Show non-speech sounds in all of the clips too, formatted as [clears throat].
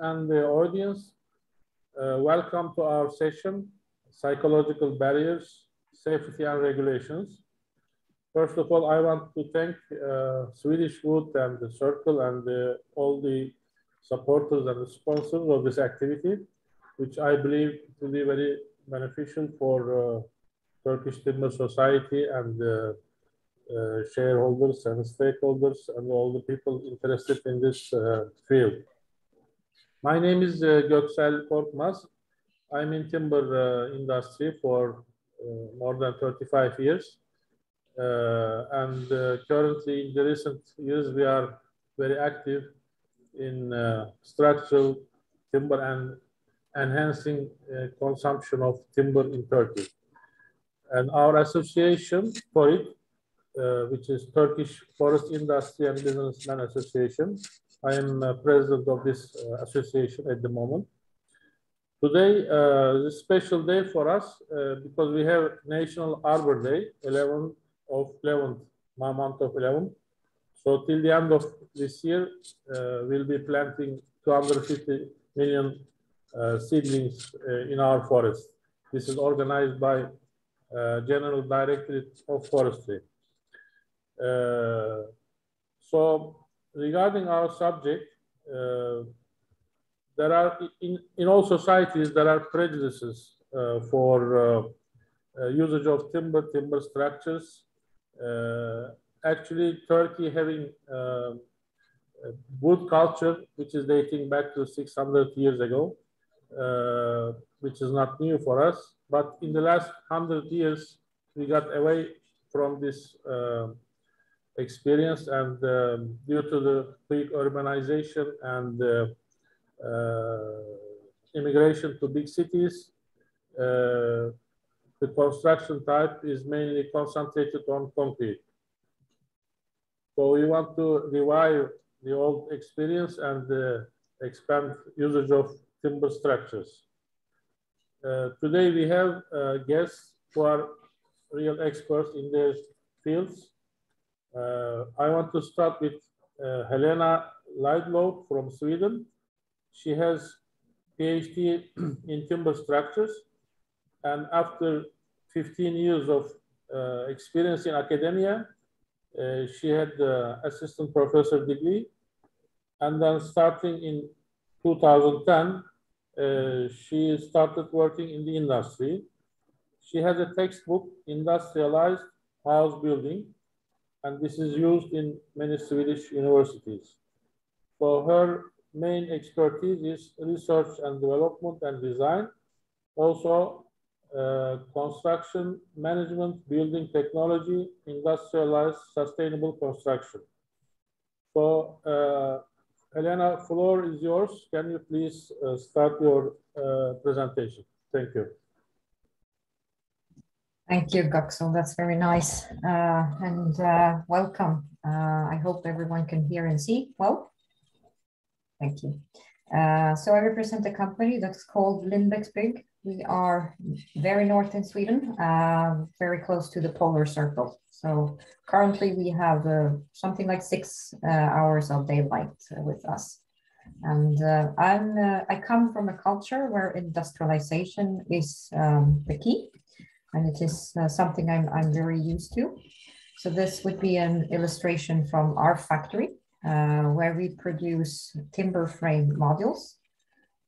and the audience. Uh, welcome to our session, Psychological Barriers, Safety and Regulations. First of all, I want to thank uh, Swedish Wood and the Circle and the, all the supporters and the sponsors of this activity, which I believe to be very beneficial for uh, Turkish Timber Society and uh, shareholders and stakeholders and all the people interested in this uh, field. My name is uh, Göksel Korkmaz. I'm in timber uh, industry for uh, more than 35 years. Uh, and uh, currently in the recent years, we are very active in uh, structural timber and enhancing consumption of timber in Turkey. And our association for it, which is Turkish Forest Industry and Businessmen Association, I am uh, president of this uh, association at the moment. Today uh, is a special day for us uh, because we have National Arbor Day, 11th of 11th, my month of 11th. So till the end of this year, uh, we'll be planting 250 million uh, seedlings in our forest. This is organized by General Directorate of Forestry. so regarding our subject, uh, there are in, in all societies there are prejudices uh, for uh, uh usage of timber, timber structures. Uh, actually, Turkey having uh, wood culture, which is dating back to 600 years ago, which is not new for us. But in the last 100 years, we got away from this experience and um, due to the quick urbanization and uh, uh, immigration to big cities, uh, the construction type is mainly concentrated on concrete. So we want to revive the old experience and uh, expand usage of timber structures. Uh, today we have uh, guests who are real experts in their fields I want to start with uh, Helena Lidelöw from Sweden. She has PhD [clears throat] in timber structures. And after 15 years of uh, experience in academia, uh, she had the assistant professor degree. And then starting in 2010, uh, she started working in the industry. She has a textbook, Industrialized House Building, and this is used in many Swedish universities. So her main expertise is research and development and design, also uh, construction management, building technology, industrialized sustainable construction. So uh, Elena, floor is yours. Can you please uh, start your uh, presentation? Thank you. Thank you, Göksel. That's very nice. Uh, and uh, welcome. Uh, I hope everyone can hear and see well. Thank you. Uh, so I represent a company that's called Lindbäcksbygg. We are very north in Sweden, uh, very close to the polar circle. So currently we have uh, something like six hours of daylight with us. And I'm, I come from a culture where industrialization is um, the key and it is uh, something I'm, I'm very used to. So this would be an illustration from our factory uh, where we produce timber frame modules.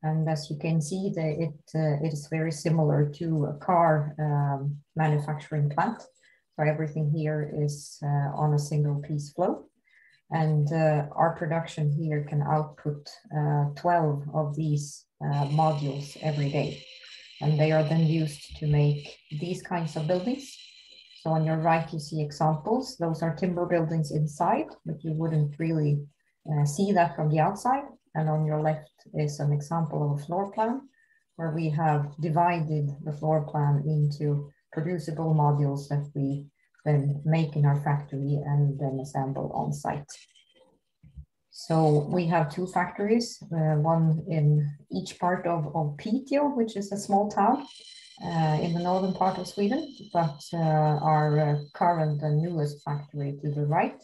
And as you can see, the, it, uh, it is very similar to a car um, manufacturing plant. So everything here is uh, on a single piece flow. And uh, our production here can output uh, 12 of these modules every day and they are then used to make these kinds of buildings. So on your right, you see examples. Those are timber buildings inside, but you wouldn't really uh, see that from the outside. And on your left is an example of a floor plan where we have divided the floor plan into producible modules that we then make in our factory and then assemble on site. So we have two factories, uh, one in each part of, of Piteå, which is a small town uh, in the northern part of Sweden, but uh, our uh, current and newest factory to the right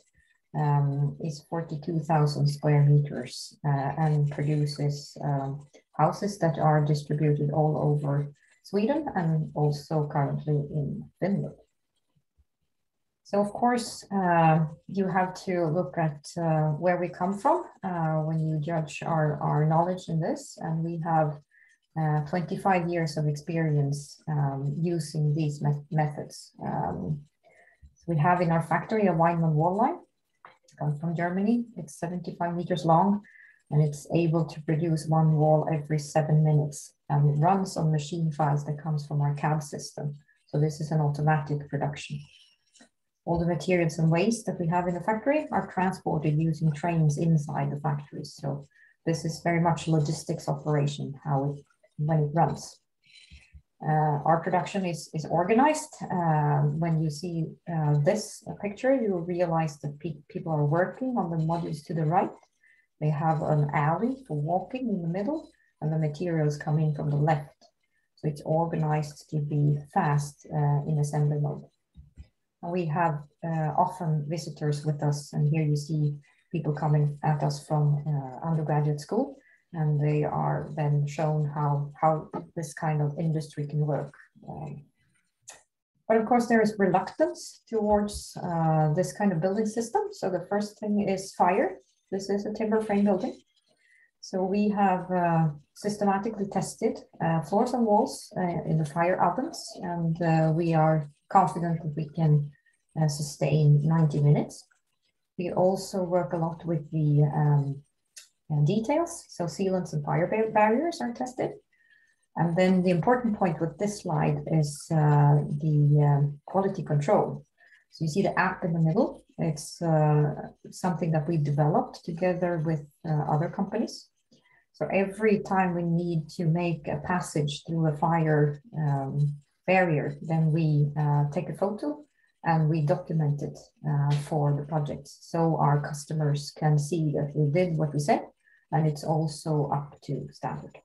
um, is 42,000 square meters uh, and produces um, houses that are distributed all over Sweden and also currently in Finland. So of course, uh, you have to look at uh, where we come from uh, when you judge our, our knowledge in this. And we have uh, 25 years of experience um, using these me methods. Um, we have in our factory a Weinmann wall line, comes from Germany. It's 75 meters long and it's able to produce one wall every seven minutes and it runs on machine files that comes from our CAD system. So this is an automatic production. All the materials and waste that we have in the factory are transported using trains inside the factory. So this is very much logistics operation, how it, when it runs. Uh, our production is, is organized. Uh, when you see uh, this picture, you will realize that pe people are working on the modules to the right. They have an alley for walking in the middle and the materials come in from the left. So it's organized to be fast uh, in assembly mode we have uh, often visitors with us, and here you see people coming at us from uh, undergraduate school, and they are then shown how, how this kind of industry can work. Um, but of course, there is reluctance towards uh, this kind of building system. So the first thing is fire. This is a timber frame building. So we have uh, systematically tested uh, floors and walls uh, in the fire ovens, and we are confident that we can uh, sustain 90 minutes. We also work a lot with the um, uh, details. So sealants and fire bar barriers are tested. And then the important point with this slide is uh, the um, quality control. So you see the app in the middle. It's uh, something that we developed together with uh, other companies. So every time we need to make a passage through a fire um, barrier, then we uh, take a photo and we document it uh, for the project so our customers can see that we did what we said and it's also up to standard.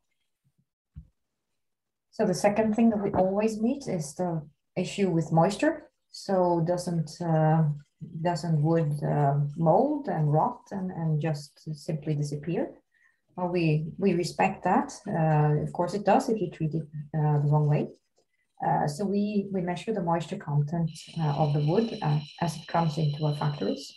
So the second thing that we always meet is the issue with moisture. So doesn't uh, doesn't wood uh, mold and rot and, and just simply disappear? Well, we we respect that. Uh, of course, it does if you treat it uh, the wrong way. Uh, so we, we measure the moisture content uh, of the wood uh, as it comes into our factories.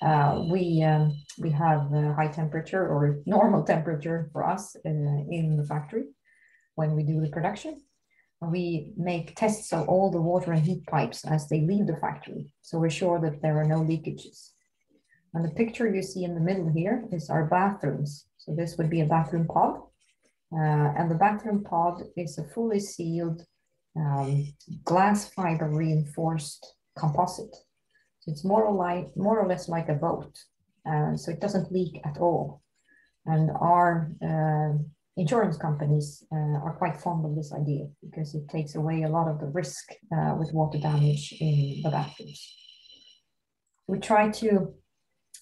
Uh, we, um, we have high temperature or normal temperature for us in the factory when we do the production. We make tests of all the water and heat pipes as they leave the factory. So we're sure that there are no leakages. And the picture you see in the middle here is our bathrooms. So this would be a bathroom pod. Uh, and the bathroom pod is a fully sealed um, glass fiber reinforced composite. So it's more or, like, more or less like a boat. Uh, so it doesn't leak at all. And our uh, insurance companies uh, are quite fond of this idea because it takes away a lot of the risk uh, with water damage in the bathrooms. We try to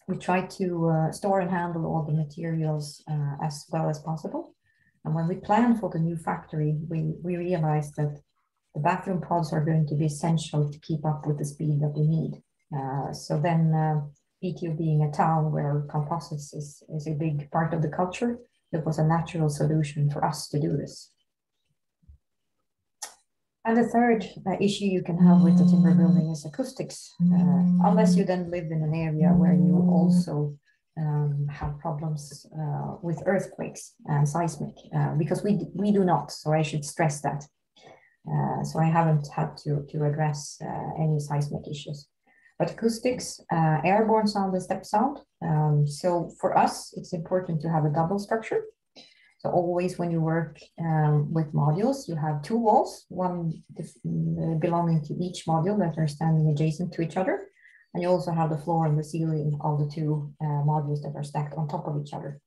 we try to uh, store and handle all the materials uh, as well as possible. And when we plan for the new factory, we, we realized that the bathroom pods are going to be essential to keep up with the speed that we need. Uh, so then uh, being a town where composites is, is a big part of the culture, it was a natural solution for us to do this. And the third uh, issue you can have with the timber building is acoustics, uh, unless you then live in an area where you also um, have problems uh, with earthquakes and seismic, uh, because we, we do not, so I should stress that. Uh, so I haven't had to, to address uh, any seismic issues. But acoustics, uh, airborne sound and step sound. Um, so for us, it's important to have a double structure. So always when you work um, with modules, you have two walls, one belonging to each module that are standing adjacent to each other. And you also have the floor and the ceiling of the two uh, modules that are stacked on top of each other.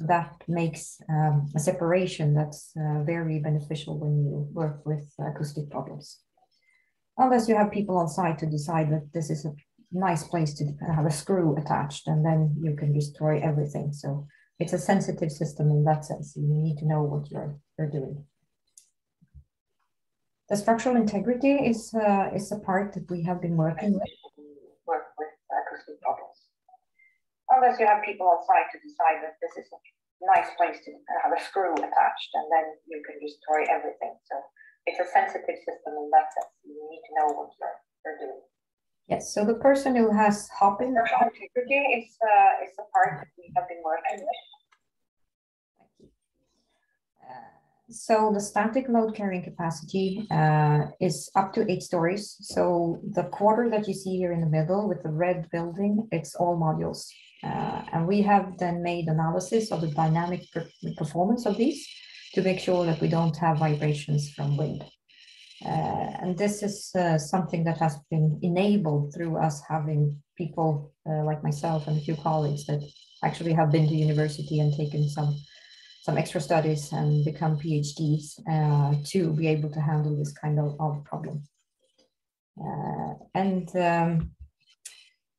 That makes um, a separation that's uh, very beneficial when you work with acoustic problems. Unless you have people on site to decide that this is a nice place to have a screw attached and then you can destroy everything. So it's a sensitive system in that sense. You need to know what you're, you're doing. The structural integrity is, uh, is a part that we have been working with. Work with acoustic problems. Unless you have people on site to decide that this is a nice place to have a screw attached, and then you can destroy everything. So it's a sensitive system in that sense. You need to know what you're, you're doing. Yes, so the person who has hopping. integrity is, uh, is the part that we have been working with. so the static load carrying capacity uh, is up to eight stories. So the quarter that you see here in the middle with the red building, it's all modules. Uh, and we have then made analysis of the dynamic per performance of these to make sure that we don't have vibrations from wind. Uh, and this is uh, something that has been enabled through us having people uh, like myself and a few colleagues that actually have been to university and taken some some extra studies and become PhDs uh, to be able to handle this kind of, of problem. Uh, and um,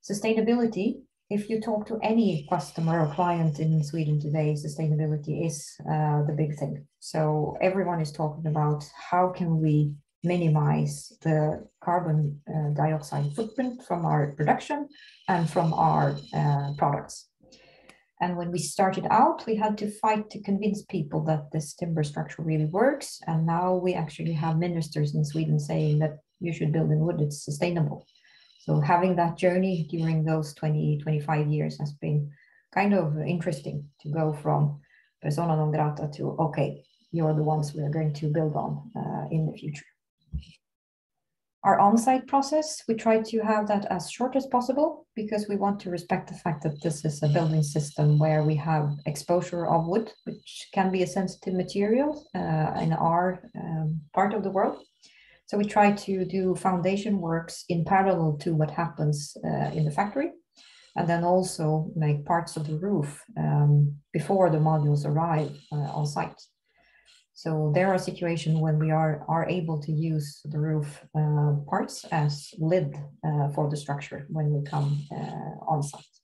sustainability, if you talk to any customer or client in Sweden today, sustainability is uh, the big thing. So everyone is talking about how can we minimize the carbon uh, dioxide footprint from our production and from our uh, products. And when we started out, we had to fight to convince people that this timber structure really works. And now we actually have ministers in Sweden saying that you should build in wood, it's sustainable. So having that journey during those 20, 25 years has been kind of interesting to go from persona non grata to, okay, you're the ones we are going to build on uh, in the future. Our on-site process, we try to have that as short as possible because we want to respect the fact that this is a building system where we have exposure of wood, which can be a sensitive material uh, in our um, part of the world. So we try to do foundation works in parallel to what happens uh, in the factory and then also make parts of the roof um, before the modules arrive uh, on site. So there are situations when we are, are able to use the roof uh, parts as lid uh, for the structure when we come uh, on site.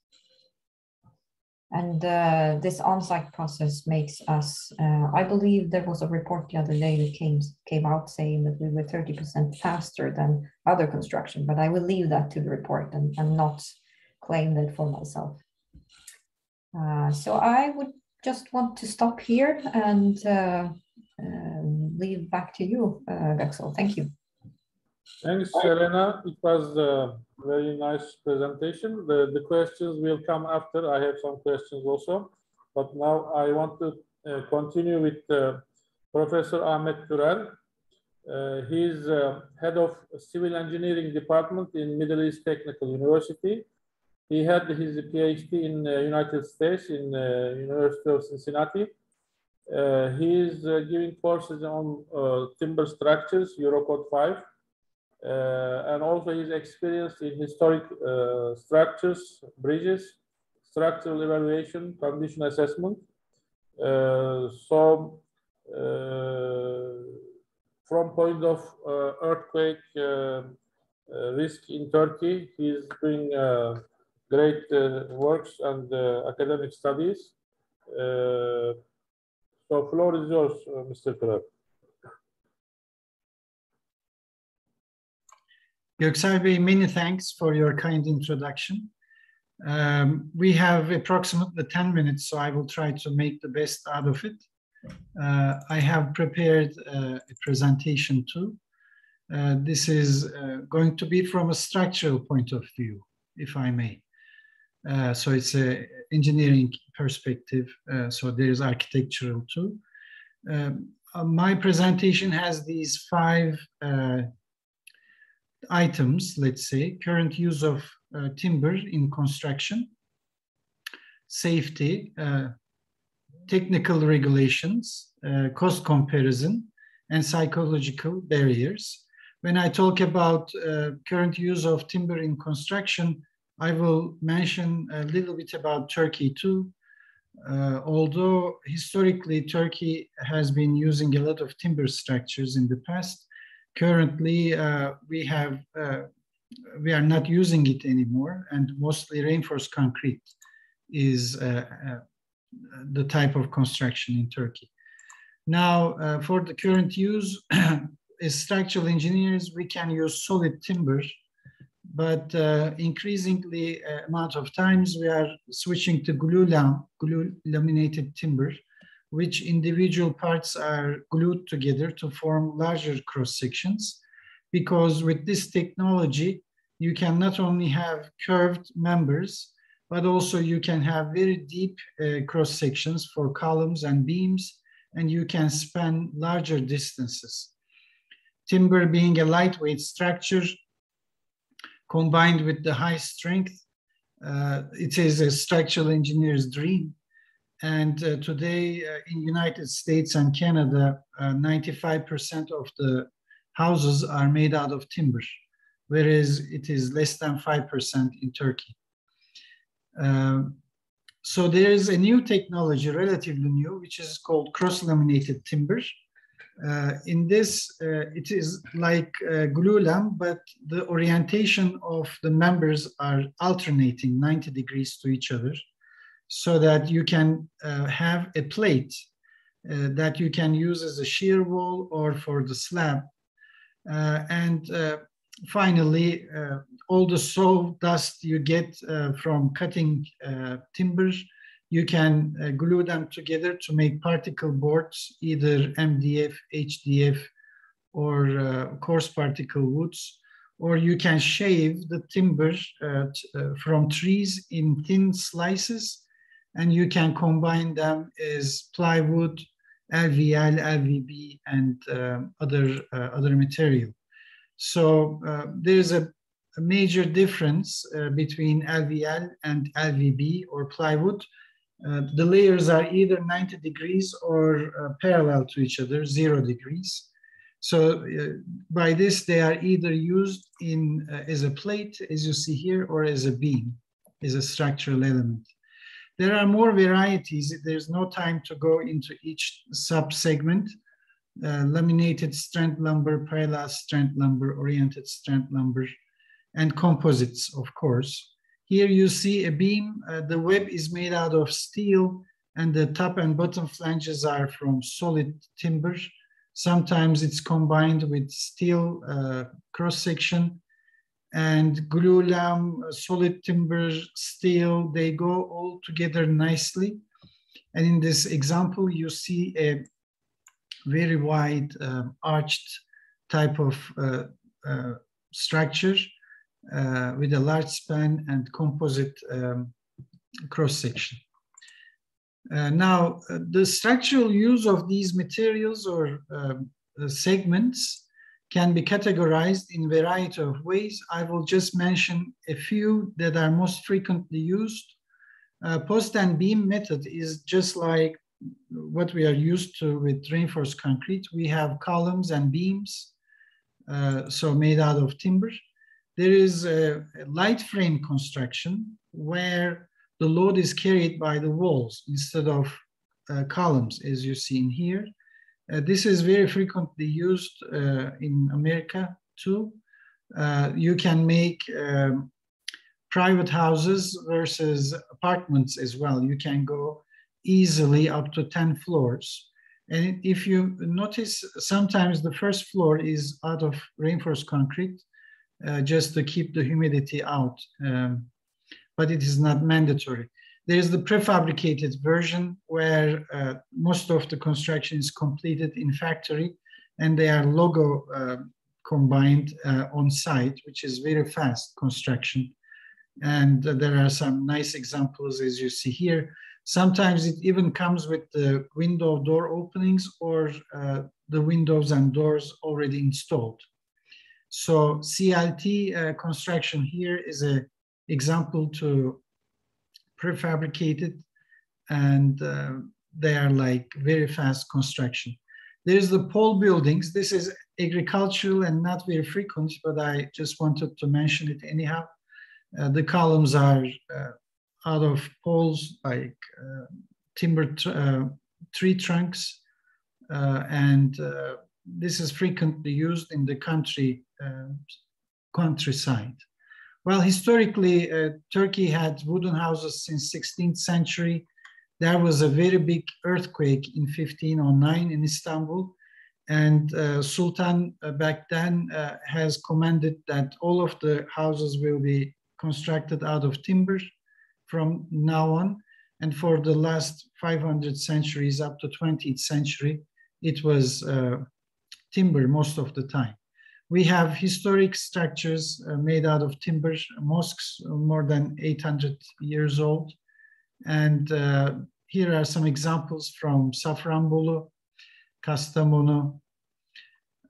And uh, this on-site process makes us, uh, I believe there was a report the other day that came, came out saying that we were 30% faster than other construction, but I will leave that to the report and, and not claim that for myself. Uh, so I would just want to stop here and um, leave back to you, uh, Göksel. Thank you. Thanks, Serena. It was a very nice presentation. The, the questions will come after. I have some questions also. But now I want to uh, continue with uh, Professor Ahmet Türer. Uh, he's uh, head of civil engineering department in Middle East Technical University. He had his PhD in the uh, United States in uh, University of Cincinnati he is giving courses on timber structures, Eurocode 5, and also his experience in historic structures, bridges, structural evaluation, condition assessment. so from point of earthquake risk in Turkey, he's doing great uh, works and uh, academic studies. Uh, so floor is yours, uh, Mr. Kırar. Göksel many thanks for your kind introduction. Um, we have approximately 10 minutes, so I will try to make the best out of it. Uh, I have prepared uh, a presentation too. Uh, this is uh, going to be from a structural point of view, if I may. Uh, so it's a engineering perspective. Uh, so there is architectural too. Um, my presentation has these five items, let's say, current use of uh, timber in construction, safety, technical regulations, cost comparison, and psychological barriers. When I talk about current use of timber in construction, I will mention a little bit about Turkey too. Uh, although historically Turkey has been using a lot of timber structures in the past, currently uh, we have uh, we are not using it anymore, and mostly reinforced concrete is uh, uh, the type of construction in Turkey. Now, for the current use, [clears throat] as structural engineers, we can use solid timber but uh, increasingly uh, amount of times we are switching to glue, glue laminated timber, which individual parts are glued together to form larger cross sections. Because with this technology, you can not only have curved members, but also you can have very deep uh, cross sections for columns and beams, and you can span larger distances. Timber being a lightweight structure, combined with the high strength, uh, it is a structural engineer's dream. And uh, today uh, in United States and Canada, 95% uh, of the houses are made out of timber, whereas it is less than 5% in Turkey. Um, so there is a new technology, relatively new, which is called cross-laminated timber. Uh, in this, uh, it is like uh, glulam, but the orientation of the members are alternating 90 degrees to each other so that you can uh, have a plate uh, that you can use as a shear wall or for the slab. Uh, and finally, all the sawdust you get from cutting timbers you can uh, glue them together to make particle boards, either MDF, HDF, or uh, coarse particle woods, or you can shave the timber uh, uh, from trees in thin slices, and you can combine them as plywood, LVL, LVB, and um, other, uh, other material. So uh, there's a, a, major difference between LVL and LVB or plywood uh, the layers are either 90 degrees or uh, parallel to each other, zero degrees. So uh, by this, they are either used in uh, as a plate, as you see here, or as a beam, as a structural element. There are more varieties. There's no time to go into each sub-segment. Uh, laminated strand lumber, parallel strand lumber, oriented strand lumber, and composites, of course. Here you see a beam. Uh, the web is made out of steel and the top and bottom flanges are from solid timber. Sometimes it's combined with steel uh, cross section and glulam, uh, solid timber, steel, they go all together nicely. And in this example, you see a very wide uh, arched type of uh, uh, structure uh, with a large span and composite um, cross section. Uh, now, the structural use of these materials or um, segments can be categorized in a variety of ways. I will just mention a few that are most frequently used. Uh, post and beam method is just like what we are used to with reinforced concrete. We have columns and beams, uh, so made out of timber there is a, light frame construction where the load is carried by the walls instead of uh, columns, as you see in here. Uh, this is very frequently used uh, in America too. Uh, you can make um, private houses versus apartments as well. You can go easily up to 10 floors. And if you notice, sometimes the first floor is out of reinforced concrete uh, just to keep the humidity out, um, but it is not mandatory. There's the prefabricated version where uh, most of the construction is completed in factory and they are logo uh, combined uh, on site, which is very fast construction. And there are some nice examples as you see here. Sometimes it even comes with the window door openings or uh, the windows and doors already installed. So CLT uh, construction here is a example to prefabricated and uh, they are like very fast construction. There's the pole buildings. This is agricultural and not very frequent, but I just wanted to mention it anyhow. Uh, the columns are uh, out of poles like uh, timber tr uh, tree trunks and this is frequently used in the country uh, countryside. Well, historically, uh, Turkey had wooden houses since 16th century. There was a very big earthquake in 1509 in Istanbul, And uh, Sultan uh, back then uh, has commanded that all of the houses will be constructed out of timber from now on. And for the last 500 centuries up to 20th century, it was uh, timber most of the time. We have historic structures uh, made out of timber, mosques more than 800 years old. And uh, here are some examples from Safranbolu, Kastamonu,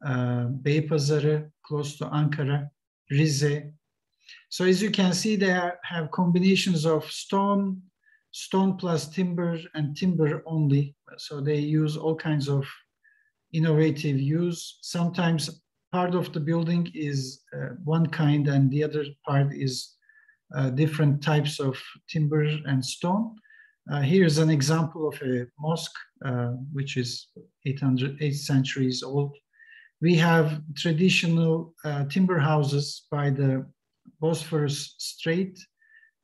uh, Beypazarı, close to Ankara, Rize. So as you can see, they have combinations of stone, stone plus timber and timber only. So they use all kinds of innovative use. Sometimes part of the building is uh, one kind and the other part is uh, different types of timber and stone. Uh, here's an example of a mosque, uh, which is 800, 8 centuries old. We have traditional uh, timber houses by the Bosphorus Strait,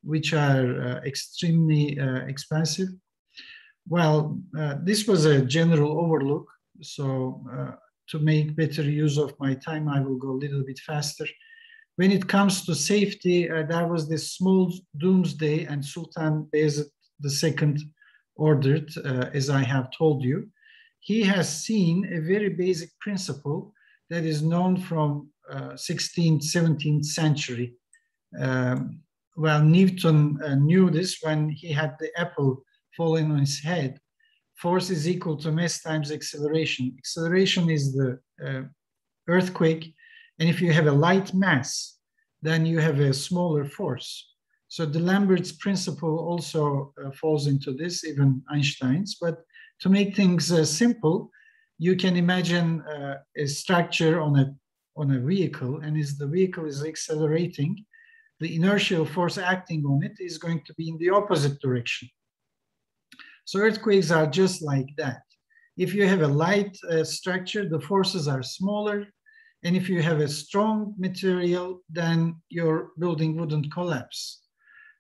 which are uh, extremely expensive. Well, this was a general overlook. So to make better use of my time, I will go a little bit faster. When it comes to safety, uh, there was this small doomsday and Sultan Bayezid second ordered, uh, as I have told you, he has seen a very basic principle that is known from uh, 16th, 17th century. Um, well, Newton uh, knew this when he had the apple falling on his head. Force is equal to mass times acceleration. Acceleration is the uh, earthquake. And if you have a light mass, then you have a smaller force. So D'Alembert's principle also uh, falls into this, even Einstein's. But to make things uh, simple, you can imagine uh, a structure on a on a vehicle, and as the vehicle is accelerating, the inertial force acting on it is going to be in the opposite direction. So earthquakes are just like that. If you have a light uh, structure, the forces are smaller. And if you have a strong material, then your building wouldn't collapse.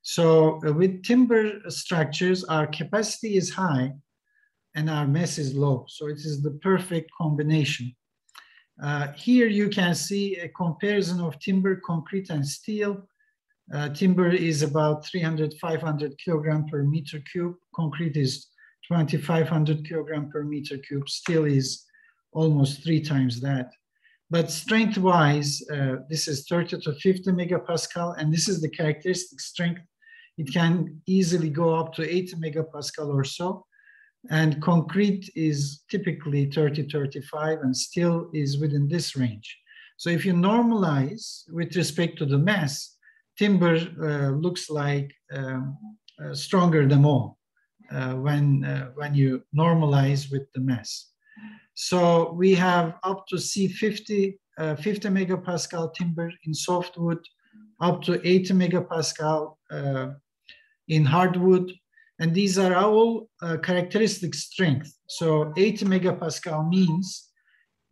So uh, with timber structures, our capacity is high and our mass is low. So it is the perfect combination. Uh, here you can see a comparison of timber, concrete, and steel. Uh, timber is about 300, 500 kilogram per meter cube. Concrete is 2,500 kilogram per meter cube. Steel is almost three times that. But strength-wise, uh, this is 30 to 50 megapascal, and this is the characteristic strength. It can easily go up to 80 megapascal or so. And concrete is typically 30, 35, and steel is within this range. So if you normalize with respect to the mass, timber uh, looks like um, uh, stronger than all uh, when, when you normalize with the mass. So we have up to C50, uh, 50 megapascal timber in softwood, up to 80 megapascal in hardwood. And these are all uh, characteristic strength. So 80 megapascal means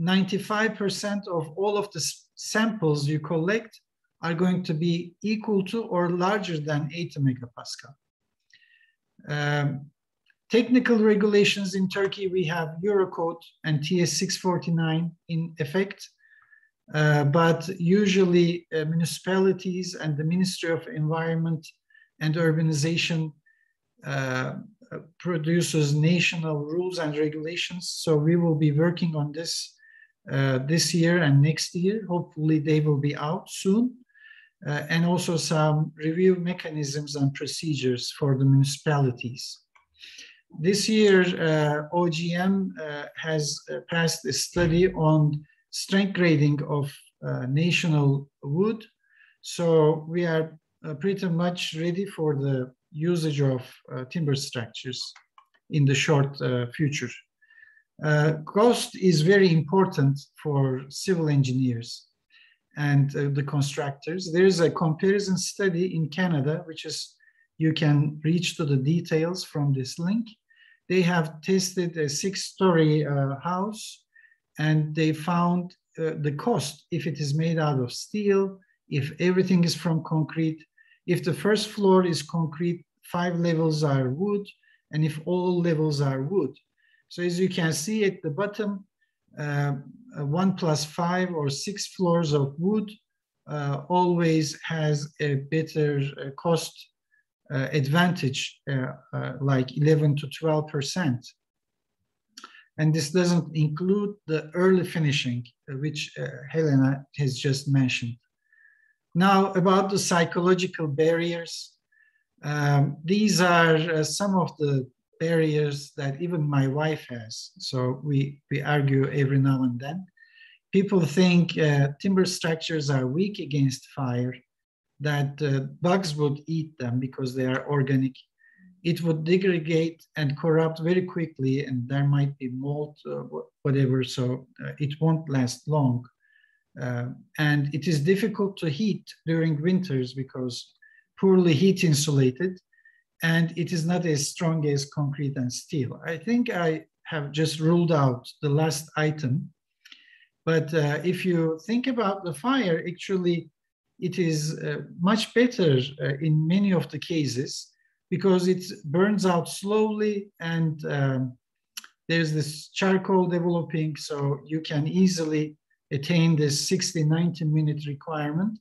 95% of all of the samples you collect are going to be equal to or larger than 80 megapascal. Um, Technical regulations in Turkey, we have Eurocode and TS 649 in effect, uh, but usually uh, municipalities and the Ministry of Environment and Urbanization uh, produces national rules and regulations. So we will be working on this uh, this year and next year. Hopefully they will be out soon. Uh, and also some review mechanisms and procedures for the municipalities. This year, uh, OGM uh, has uh, passed a study on strength grading of uh, national wood. So we are uh, pretty much ready for the usage of timber structures in the short future. cost is very important for civil engineers and the constructors. There is a comparison study in Canada, which is you can reach to the details from this link. They have tested a six-story uh, house and they found uh, the cost if it is made out of steel, if everything is from concrete, if the first floor is concrete, five levels are wood, and if all levels are wood. So as you can see at the bottom, uh, one plus five or six floors of wood uh, always has a better uh, cost uh, advantage, like 11 to 12 percent. And this doesn't include the early finishing, which Helena has just mentioned. Now, about the psychological barriers, um, these are uh, some of the barriers that even my wife has. So we, we argue every now and then. People think uh, timber structures are weak against fire, that uh, bugs would eat them because they are organic. It would degrade and corrupt very quickly, and there might be mold, uh, whatever, so uh, it won't last long. Uh, and it is difficult to heat during winters because poorly heat insulated and it is not as strong as concrete and steel. I think I have just ruled out the last item. But uh, if you think about the fire, actually, it is uh, much better uh, in many of the cases because it burns out slowly and um, there's this charcoal developing, so you can easily attain this 60, 90 minute requirement.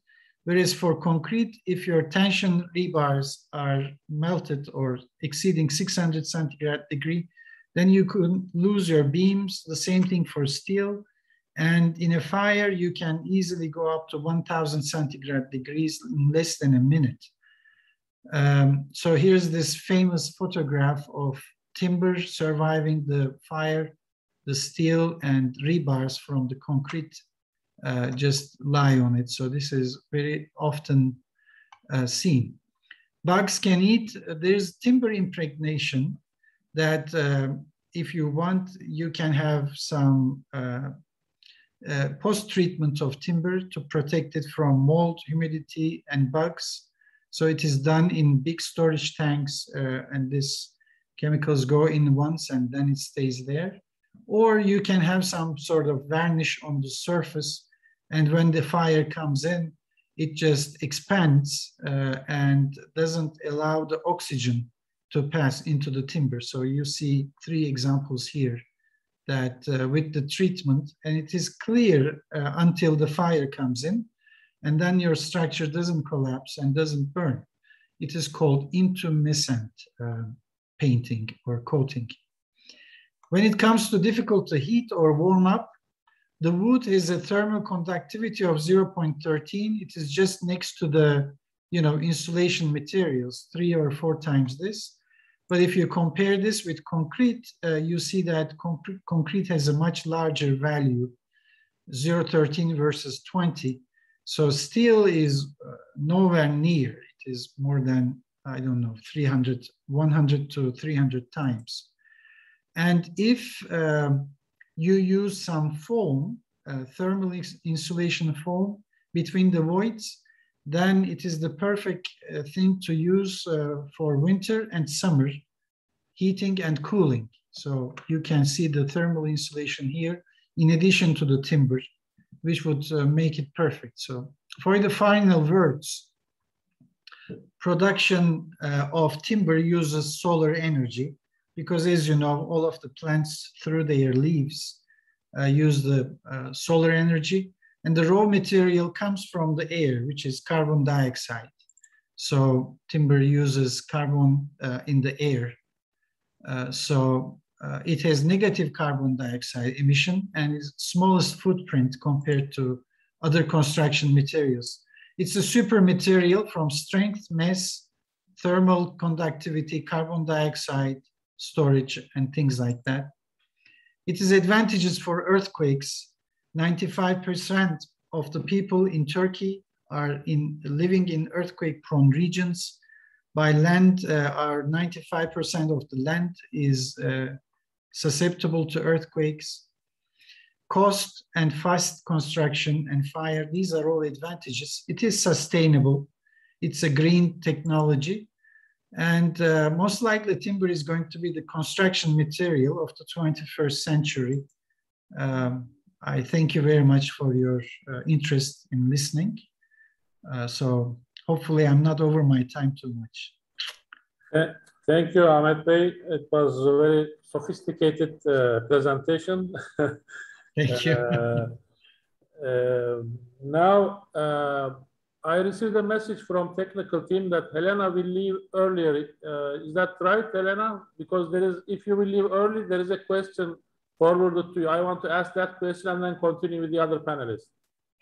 Whereas for concrete, if your tension rebars are melted or exceeding 600 centigrade degree, then you could lose your beams. The same thing for steel. And in a fire, you can easily go up to 1000 centigrade degrees in less than a minute. Um, so here's this famous photograph of timber surviving the fire, the steel and rebars from the concrete uh, just lie on it. So this is very often uh, seen. Bugs can eat, there's timber impregnation that uh, if you want, you can have some uh, uh, post-treatment of timber to protect it from mold, humidity, and bugs. So it is done in big storage tanks and this chemicals go in once and then it stays there. Or you can have some sort of varnish on the surface and when the fire comes in, it just expands uh, and doesn't allow the oxygen to pass into the timber. So you see three examples here that uh, with the treatment, and it is clear uh, until the fire comes in, and then your structure doesn't collapse and doesn't burn. It is called intumescent uh, painting or coating. When it comes to difficult to heat or warm up, the wood has a thermal conductivity of 0.13. It is just next to the you know, insulation materials, three or four times this. But if you compare this with concrete, uh, you see that concrete, concrete has a much larger value, 0.13 versus 20. So steel is uh, nowhere near. It is more than, I don't know, 300, 100 to 300 times. And if um, you use some foam, uh, thermal insulation foam between the voids, then it is the perfect uh, thing to use uh, for winter and summer heating and cooling. So you can see the thermal insulation here in addition to the timber, which would uh, make it perfect. So for the final words, production uh, of timber uses solar energy because as you know, all of the plants through their leaves uh, use the uh, solar energy and the raw material comes from the air, which is carbon dioxide. So timber uses carbon uh, in the air. Uh, so uh, it has negative carbon dioxide emission and its smallest footprint compared to other construction materials. It's a super material from strength, mass, thermal conductivity, carbon dioxide, storage, and things like that. It is advantages for earthquakes. 95% of the people in Turkey are in living in earthquake prone regions. By land, uh, our 95% of the land is uh, susceptible to earthquakes. Cost and fast construction and fire, these are all advantages. It is sustainable. It's a green technology. And uh, most likely timber is going to be the construction material of the 21st century. Um, I thank you very much for your uh, interest in listening. Uh, so hopefully I'm not over my time too much. Thank you, Ahmet Bey. It was a very sophisticated uh, presentation. Thank you. [laughs] Uh, uh, now, uh, I received a message from technical team that Helena will leave earlier. Uh, is that right, Helena? Because there is, if you will leave early, there is a question forwarded to you. I want to ask that question and then continue with the other panelists.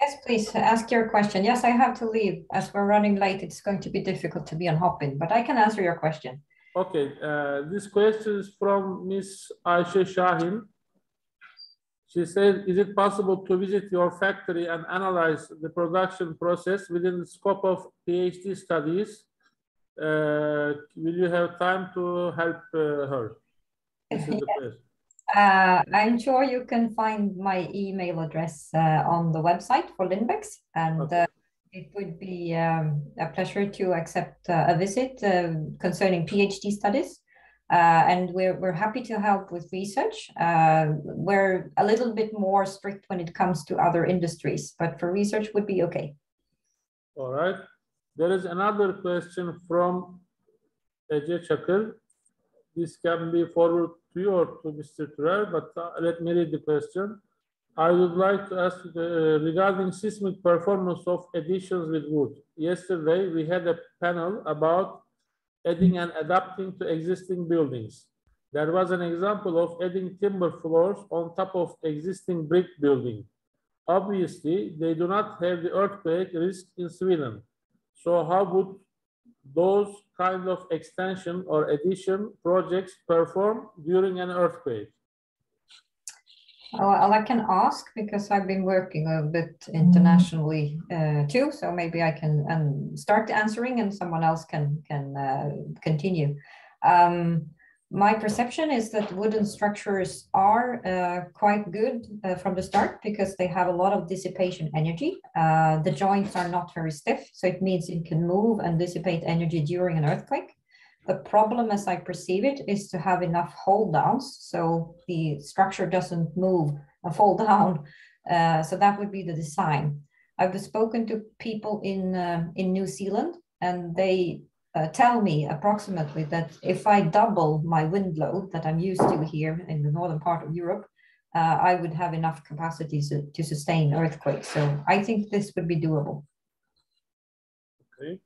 Yes, please ask your question. Yes, I have to leave as we're running late. It's going to be difficult to be on Hopin, but I can answer your question. Okay, uh, this question is from Miss Aisha Shahin. She said, is it possible to visit your factory and analyze the production process within the scope of PhD studies? Uh, will you have time to help uh, her? This is the [laughs] question. Uh, I'm sure you can find my email address uh, on the website for Lindbäcks, and Okay. uh, it would be um, a pleasure to accept uh, a visit uh, concerning PhD studies. Uh, and we're, we're happy to help with research. Uh, we're a little bit more strict when it comes to other industries, but for research would be okay. All right. There is another question from Ajay Çakır. This can be forwarded to you or to Mr. Türer, but uh, let me read the question. I would like to ask uh, regarding seismic performance of additions with wood. Yesterday, we had a panel about adding and adapting to existing buildings. There was an example of adding timber floors on top of existing brick building. Obviously, they do not have the earthquake risk in Sweden. So how would those kind of extension or addition projects perform during an earthquake? Well, I can ask because I've been working a bit internationally uh, too, so maybe I can um, start answering and someone else can can uh, continue. Um, my perception is that wooden structures are uh, quite good uh, from the start because they have a lot of dissipation energy. Uh, the joints are not very stiff, so it means it can move and dissipate energy during an earthquake. The problem, as I perceive it, is to have enough hold downs so the structure doesn't move and fall [laughs] down. Uh, so that would be the design. I've spoken to people in uh, in New Zealand, and they uh, tell me approximately that if I double my wind load that I'm used to here in the northern part of Europe, uh, I would have enough capacity to, to sustain earthquakes. So I think this would be doable. Okay.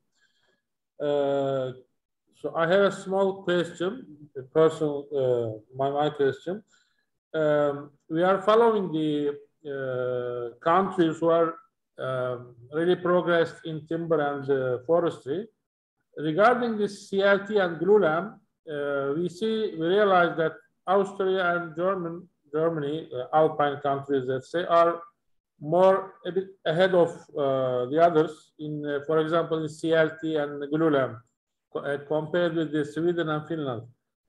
So I have a small question, a personal, uh, my, my question. Um, we are following the uh, countries who are um, really progressed in timber and uh, forestry. Regarding this CLT and glulam, uh, we see, we realize that Austria and German, Germany, uh, Alpine countries, let's say, are more a bit ahead of uh, the others in, for example, in CLT and glulam uh, compared with the Sweden and Finland.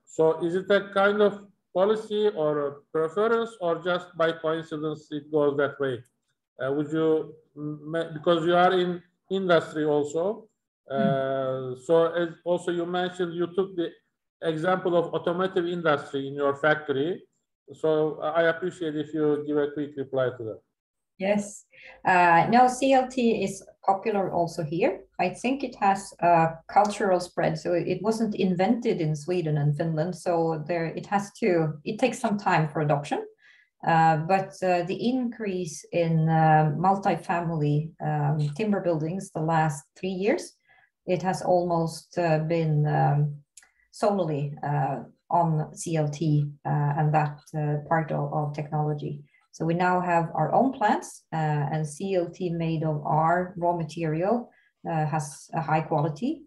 So is it a kind of policy or a preference or just by coincidence it goes that way? Uh, would you, because you are in industry also, uh, so as also you mentioned you took the example of automotive industry in your factory. So I appreciate if you give a quick reply to that. Yes. Uh, no, CLT is popular also here. I think it has a cultural spread. So it wasn't invented in Sweden and Finland. So there it has to, it takes some time for adoption. Uh, but uh, the increase in uh, multifamily um, timber buildings the last three years, it has almost uh, been um, solely uh, on CLT and that part of, of technology. So we now have our own plants uh, and CLT made of our raw material uh, has a high quality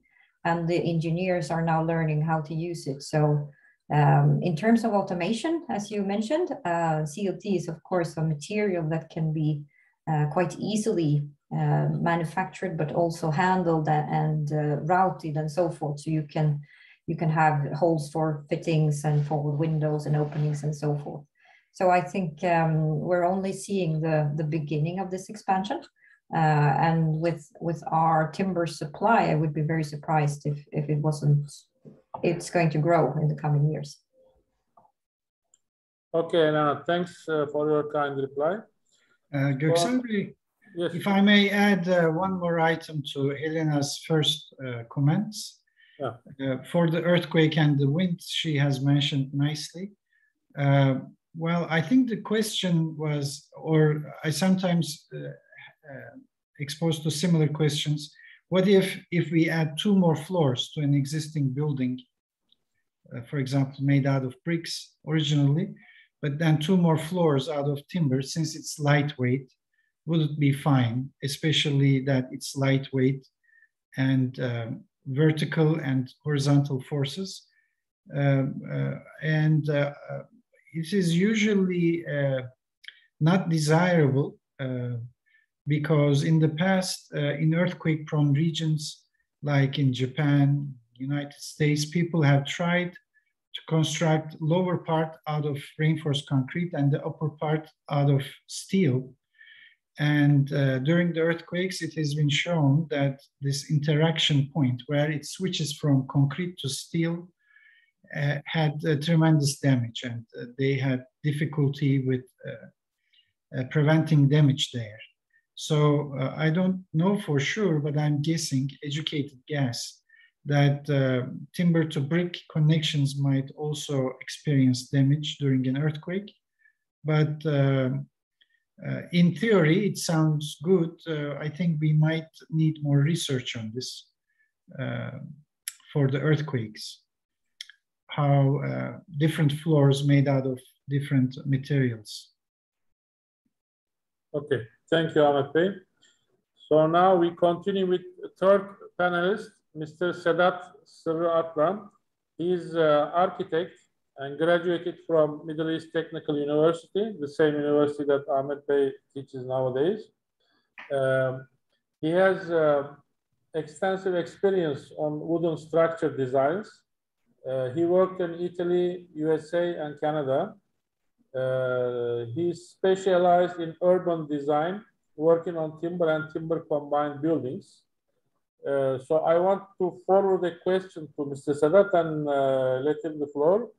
and the engineers are now learning how to use it. So um, in terms of automation, as you mentioned, uh, CLT is of course a material that can be uh, quite easily uh, manufactured, but also handled and uh, routed and so forth. So you can you can have holes for fittings and for windows and openings and so forth. So I think um, we're only seeing the, the beginning of this expansion. Uh, and with with our timber supply, I would be very surprised if, if it wasn't, it's going to grow in the coming years. Okay, Nana, thanks uh, for your kind reply. Uh, Göksel Bey, Yes, if I may add uh, one more item to Helena's first uh, comments. Yeah. Uh, for the earthquake and the wind, she has mentioned nicely. Uh, well, I think the question was, or I sometimes uh, uh, exposed to similar questions. What if if we add two more floors to an existing building, uh, for example, made out of bricks originally, but then two more floors out of timber, since it's lightweight, would it be fine? Especially that it's lightweight and um, vertical and horizontal forces. Um, uh, and uh, it is usually uh, not desirable uh, because in the past, uh, in earthquake prone regions like in Japan, United States, people have tried to construct lower part out of reinforced concrete and the upper part out of steel. And uh, during the earthquakes, it has been shown that this interaction point where it switches from concrete to steel had uh, tremendous damage and uh, they had difficulty with preventing damage there. So I don't know for sure, but I'm guessing, educated guess, that uh, timber to brick connections might also experience damage during an earthquake. But uh, uh, in theory, it sounds good. I think we might need more research on this for the earthquakes how uh, different floors made out of different materials. Okay, thank you, Ahmet Bey. So now we continue with third panelist, Mr. Sedat Sırrı Aklan. He's an architect and graduated from Middle East Technical University, the same university that Ahmet Bey teaches nowadays. Um, he has uh, extensive experience on wooden structure designs uh, he worked in Italy, USA, and Canada. Uh, he specialized in urban design, working on timber and timber combined buildings. Uh, so I want to forward a question to Mr. Sedat and uh, let him the floor.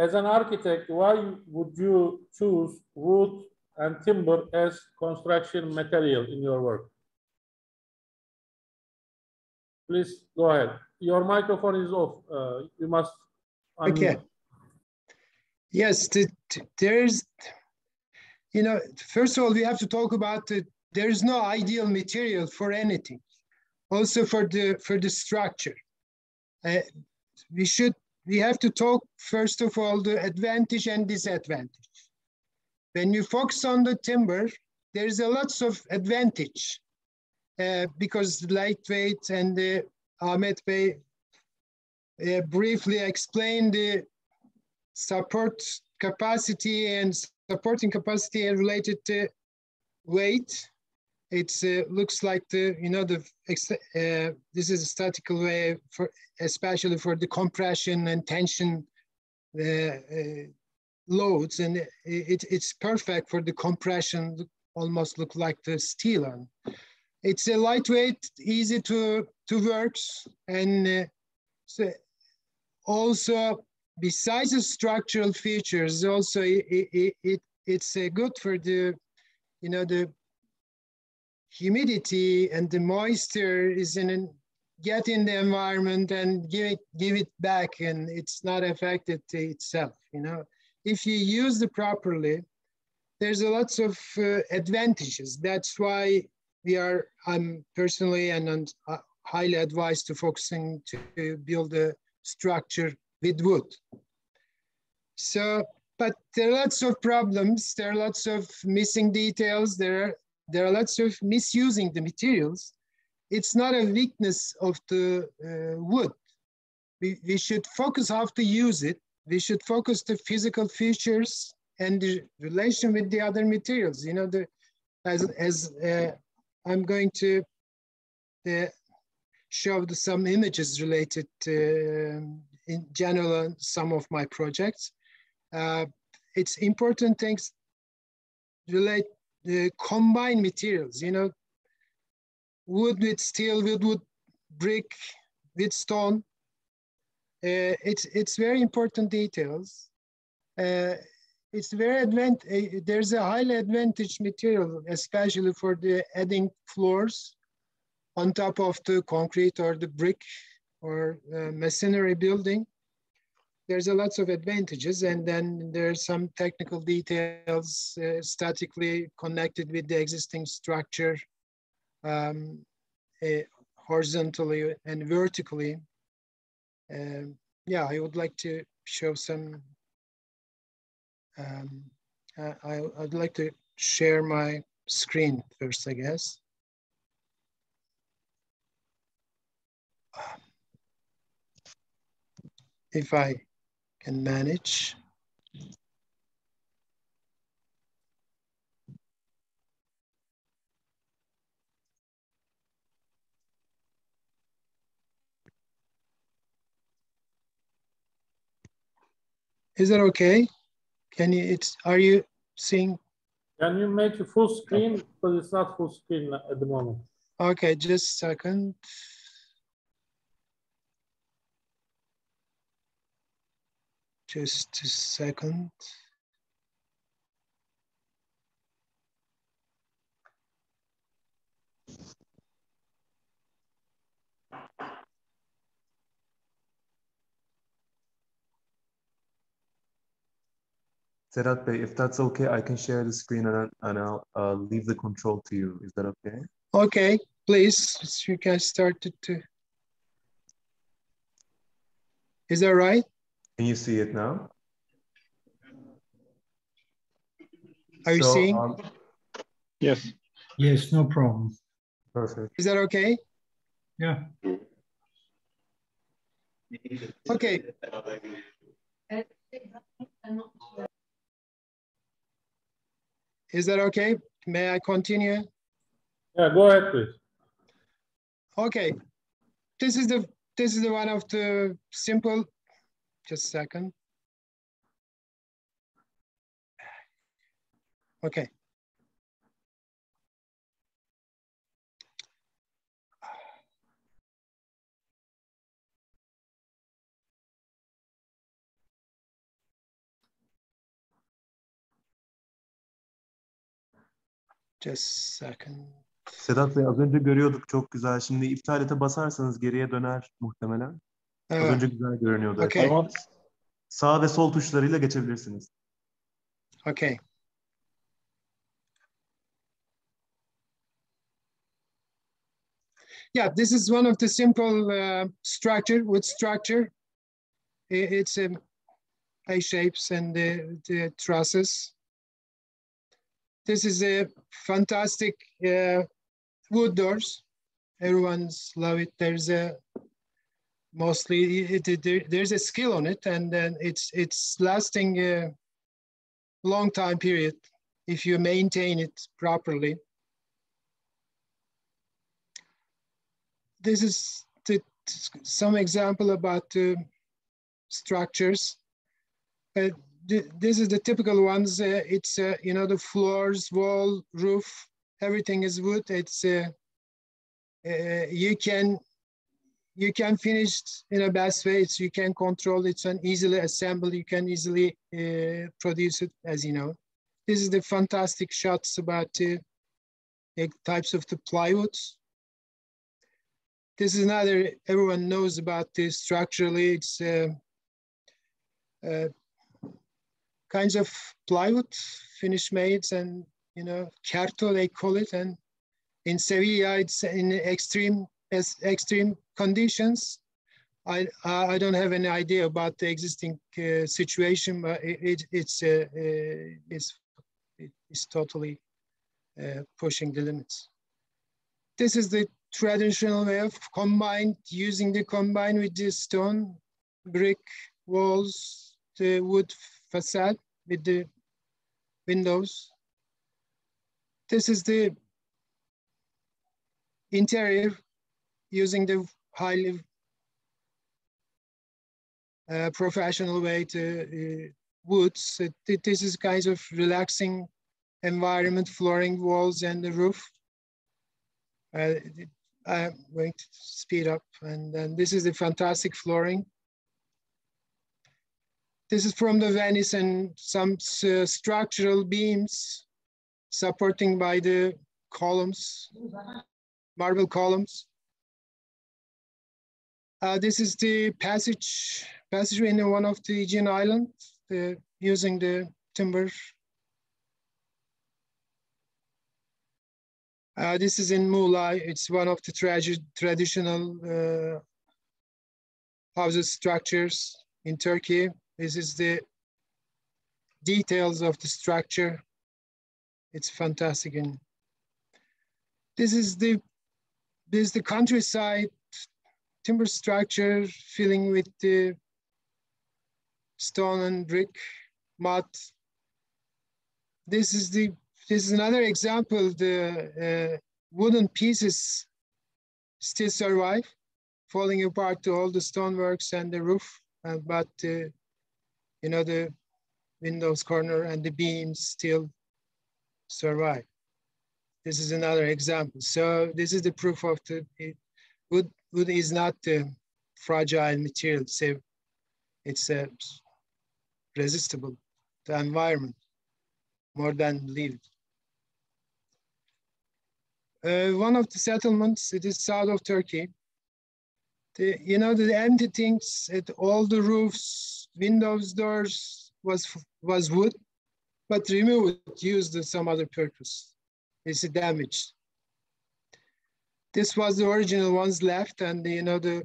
As an architect, why would you choose wood and timber as construction material in your work? Please go ahead your microphone is off. Uh, you must. Unmute. Okay. Yes, there's, you know, first of all, we have to talk about the, there's no ideal material for anything. Also for the for the structure, uh, we should we have to talk first of all the advantage and disadvantage. When you focus on the timber, there is a lots of advantage uh, because lightweight and the Ahmet Bey uh, briefly explained the support capacity and supporting capacity and related to weight. It uh, looks like the, you know, the uh, this is a statical way for, especially for the compression and tension uh, uh, loads. And it, it's perfect for the compression, almost look like the steel. It's a lightweight, easy to, to works And uh, so also, besides the structural features, also it, it, it it's uh, good for the, you know, the humidity and the moisture is in an, get in the environment and give it give it back and it's not affected itself you know. If you use it properly there's a lots of uh, advantages. That's why we are, I'm personally and, and uh, highly advised to focusing to build a structure with wood. So, but there are lots of problems. There are lots of missing details. There are, there are lots of misusing the materials. It's not a weakness of the uh, wood. We, we should focus how to use it. We should focus the physical features and the relation with the other materials. You know, the, as, as uh, I'm going to uh, show the, some images related to, um, in general, some of my projects. Uh, it's important things relate the combined materials, you know, wood with steel, wood with brick, with stone. Uh, it's, it's very important details. Uh, it's very uh, there's a highly advantage material, especially for the adding floors on top of the concrete or the brick or uh, masonry building. there's a lots of advantages and then there's some technical details uh, statically connected with the existing structure um, uh, horizontally and vertically. Um, yeah, I would like to show some, um, I, I'd like to share my screen first, I guess. If I can manage. Is that okay? Can you, it's, are you seeing? Can you make a full screen? Because it's not full screen at the moment. Okay, just a second. Just a second. Sedat Bey, if that's okay, I can share the screen and, and I'll uh, leave the control to you. Is that okay? Okay, please, you can start it to. Is that right? Can you see it now? Are you So, seeing? um, Yes. Yes, no problem. perfect. Is that okay? Yeah. Okay, is that okay? May I continue? Yeah, go ahead, please. Okay, this is the this is the one of the simple. Just a second. Okay. Just second. Sedat Bey az önce görüyorduk çok güzel. Şimdi iptal basarsanız geriye döner muhtemelen. Az Uh, önce güzel görünüyordu. Okay. Want, Sağ ve sol tuşlarıyla geçebilirsiniz. okay. Yeah, this is one of the simple uh, structure with structure. It's um, A shapes and the, the trusses. This is a fantastic uh, wood doors. Everyone's love it. There's a mostly it, it- there, there's a skill on it, and then it's it's lasting a long time period if you maintain it properly. This is the, some example about the structures. Uh, th- this is the typical ones. Uh, it's uh, you know the floors, wall, roof, everything is wood. It's uh, uh, you can you can finish in a best way. It's, you can control it and easily assemble. You can easily uh, produce it, as you know. This is the fantastic shots about uh, types of the plywoods. This is another, everyone knows about this structurally. It's uh, uh, kinds of plywood, finish mades and, you know, carto they call it. And in Sevilla, it's in extreme, extreme conditions. I, I I don't have any idea about the existing uh, situation, but it, it, it's, uh, uh, it's, it's totally uh, pushing the limits. This is the traditional way of combined, using the combine with the stone, brick walls, the wood facade with the windows. This is the interior using the highly uh, professional way to uh, woods. It- this is kinds of relaxing environment, flooring, walls, and the roof. Uh, I'm going to speed up, and then this is the fantastic flooring. This is from the Venice and some uh, structural beams supporting by the columns, marble columns. Uh, this is the passage passage in one of the Aegean islands uh, using the timber. Uh, this is in Muğla. It's one of the tra traditional uh, houses structures in Turkey. This is the details of the structure. It's fantastic. And this is the this is the countryside timber structure filling with the stone and brick, mud. This is the this is another example. The uh, wooden pieces still survive, falling apart to all the stoneworks and the roof, uh, but uh, you know the windows corner and the beams still survive. This is another example. So this is the proof of the wood. Wood is not a fragile material. It's a, it's a resistible to environment more than lived. Uh, one of the settlements, it is south of Turkey. The, you know, the empty things at all the roofs, windows, doors was, was wood, but removed, used some other purpose. It's damaged. This was the original ones left and the, you know, the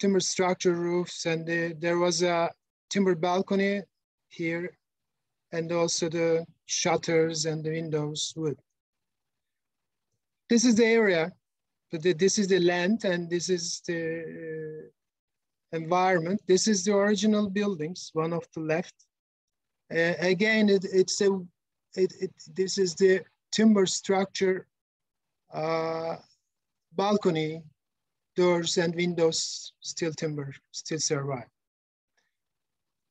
timber structure roofs and the, there was a timber balcony here and also the shutters and the windows wood. This is the area, but this is the land and this is the uh, environment. This is the original buildings, one of the left. Uh, again, it, it's a, it, it, this is the timber structure, balcony, doors and windows, still timber, still survive.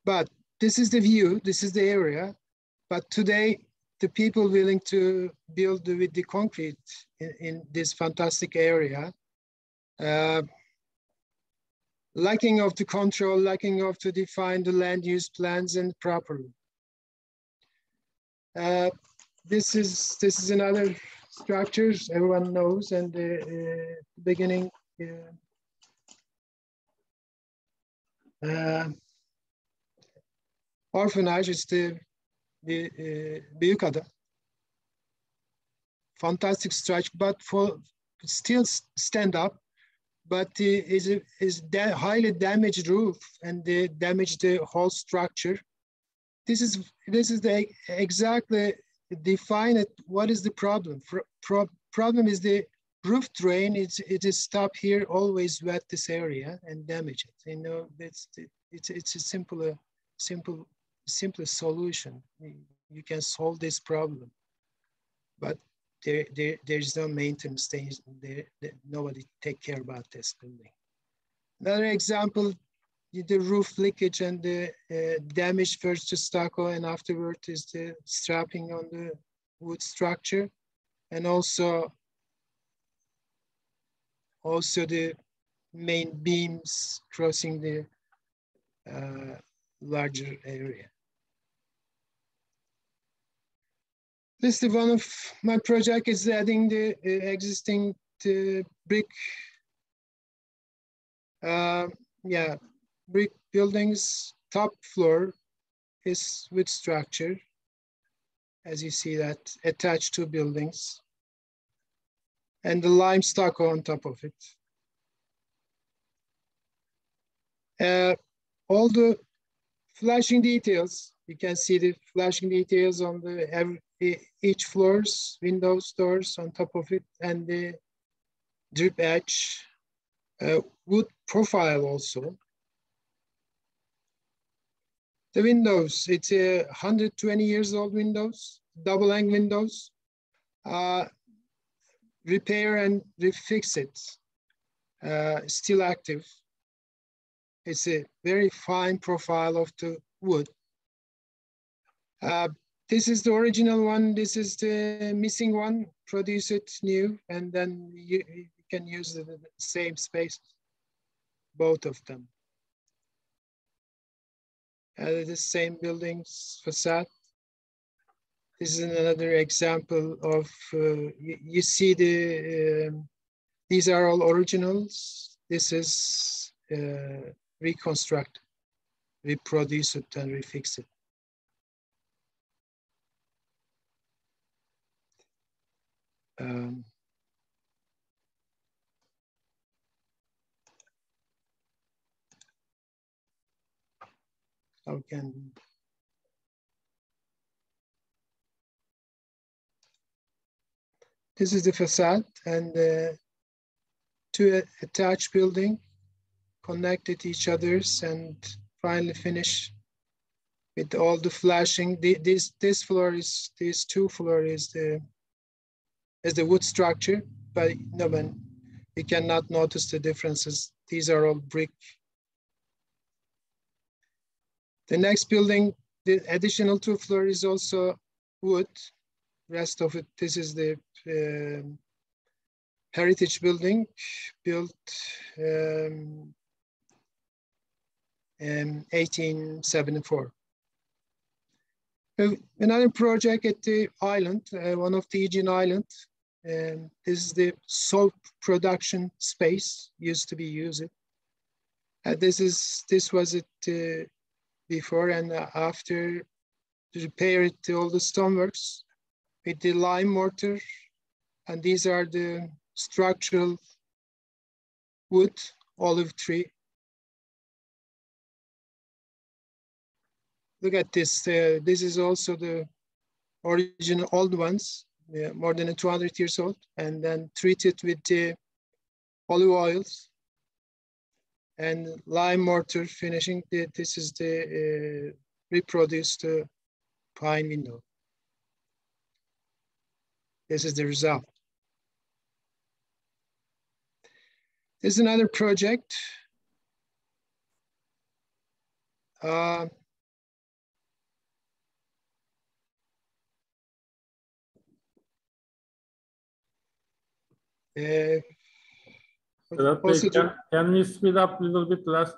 But this is the view, this is the area. But today, the people willing to build with the concrete in, in this fantastic area, uh, lacking of the control, lacking of to define the land use plans and properly. Uh, this is this is another structures everyone knows and the uh, beginning uh, uh orphanage is the, the uh, Büyükada. Fantastic structure, but for still stand up, but uh, is is da highly damaged roof and they damaged the whole structure. This is this is the exactly define it. What is the problem? Pro problem is the roof drain. It's it is stop here, always wet this area and damage it. You know, it's it's it's a simple uh, simple simplest solution. You can solve this problem, but there, there, there's no maintenance. There, there, nobody take care about this building. Another example, the roof leakage and the uh, damage first to stucco and afterward is the strapping on the wood structure. And also, also the main beams crossing the uh, larger area. This is one of my project is adding the uh, existing uh, brick, uh, yeah, brick buildings. Top floor is with structure, as you see that attached to buildings, and the lime stucco on top of it. Uh, all the flashing details, you can see the flashing details on the every, each floors, windows, doors on top of it, and the drip edge, uh, wood profile also. The windows, it's a 120 years old windows, double hang windows. Uh, repair and refix it, uh, still active. It's a very fine profile of the wood. Uh, this is the original one. This is the missing one. Produce it new, and then you, you can use the, the same space, both of them. Uh, the same buildings facade. This is another example of, uh, you, you, see the, um, these are all originals. this is uh, reconstruct, reproduce it and refix it. Um, how can this is the facade and uh, two attached building connected each others and finally finish with all the flashing. The, this this floor is this two floor is the is the wood structure, but no man you cannot notice the differences. These are all brick. The next building, the additional two floor is also wood. Rest of it, this is the uh, heritage building built um, in 1874. Another project at the island, uh, one of the Aegean island. Um, this is the soap production space used to be used. Uh, this is this was it uh, before and after to repair it all the stoneworks with the lime mortar, and these are the structural wood olive tree. Look at this. Uh, this is also the original old ones, yeah, more than 200 years old, and then treated with the olive oils and lime mortar finishing. The, this is the uh, reproduced uh, pine window. This is the result. There's another project. Uh, uh, Sedat Bey, also to- can, can we speed up a little bit last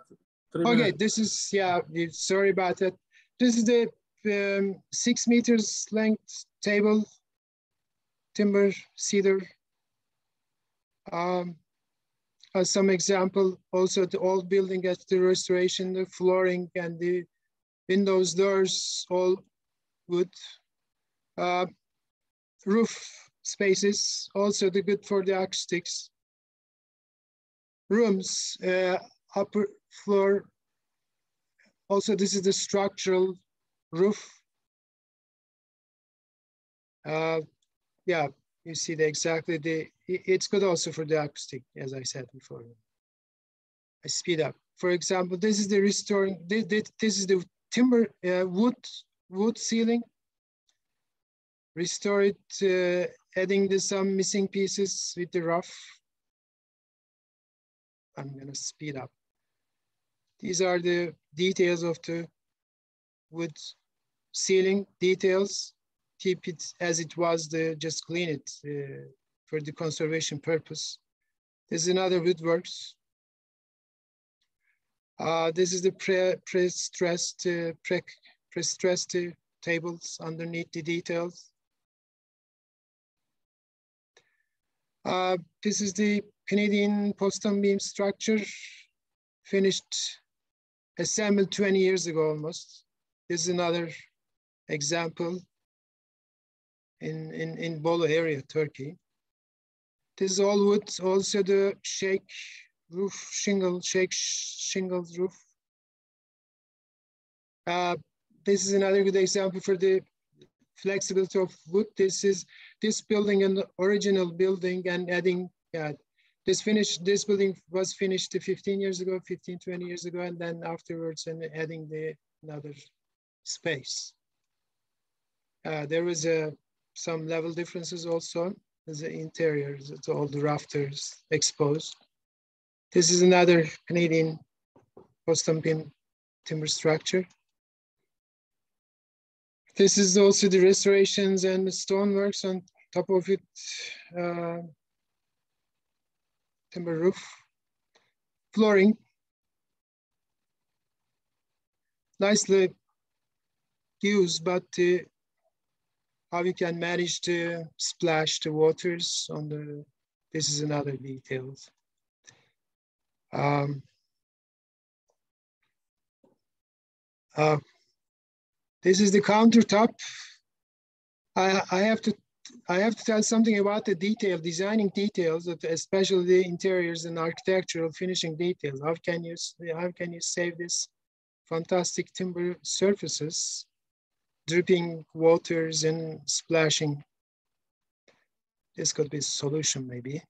three Okay, minutes? this is, yeah, sorry about that. This is the um, six meters length table, timber, cedar. Um, As some example, also the old building at the restoration, the flooring and the windows, doors, all wood. Uh, Roof spaces, also the good for the acoustics. Rooms, uh, upper floor. Also, this is the structural roof. Uh, yeah, you see the exactly the, it's good also for the acoustic, as I said before. I speed up. For example, this is the restoring, this, this is the timber, uh, wood, wood ceiling. Restore it, uh, adding the some missing pieces with the rough. I'm gonna speed up. These are the details of the wood ceiling details. Keep it as it was, the, just clean it uh, for the conservation purpose. This is another woodworks. Uh, this is the pre, pre-stressed, uh, pre, pre-stressed uh, tables underneath the details. Uh, this is the Canadian post and beam structure finished assembled 20 years ago almost. This is another example in, in, in Bolu area, Turkey. This is all wood, also the shake roof, shingle, shake shingles roof. Uh, this is another good example for the flexibility of wood. This is this building and the original building and adding, yeah, this finished, this building was finished 15 years ago, 15, 20 years ago, and then afterwards and adding the another space. Uh, there was uh, some level differences also. The interiors, it's all the rafters exposed. This is another Canadian beam timber structure. This is also the restorations and the stoneworks on top of it. Uh, timber roof, flooring. Nicely used, but uh, how you can manage to splash the waters on the, this is another details. Um, uh, this is the countertop. I, I have to I have to tell something about the detail, designing details, especially the interiors and architectural finishing details. How can you how can you save this fantastic timber surfaces, dripping waters and splashing? This could be a solution maybe.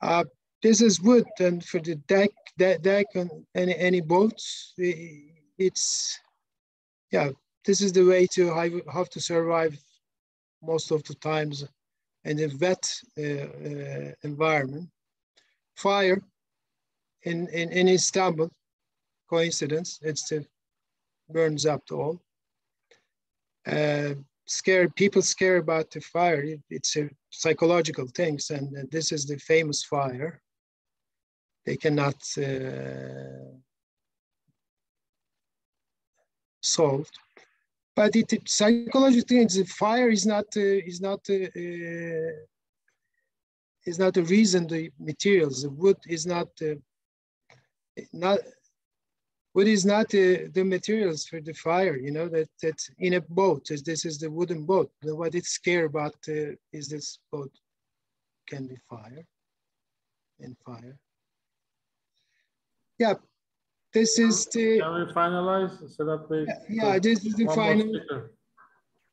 Uh, this is wood and for the deck, deck, deck and any, any boats, it's, yeah, this is the way to have to survive most of the times in a wet uh, uh, environment. Fire in, in, in Istanbul, coincidence, it uh, burns up the all. Uh, scare people scare about the fire. It, it's a psychological things, and, and, this is the famous fire. They cannot uh, solve but it psychologically the fire is not uh, is not uh, uh, is not the reason the materials. The wood is not uh, not wood is not uh, the materials for the fire you know that that in a boat. This is the wooden boat. What it's scared about uh, is this boat can be fire and fire. Yeah this is the. Can we finalize? Sedat Bey? Yeah, this is the final.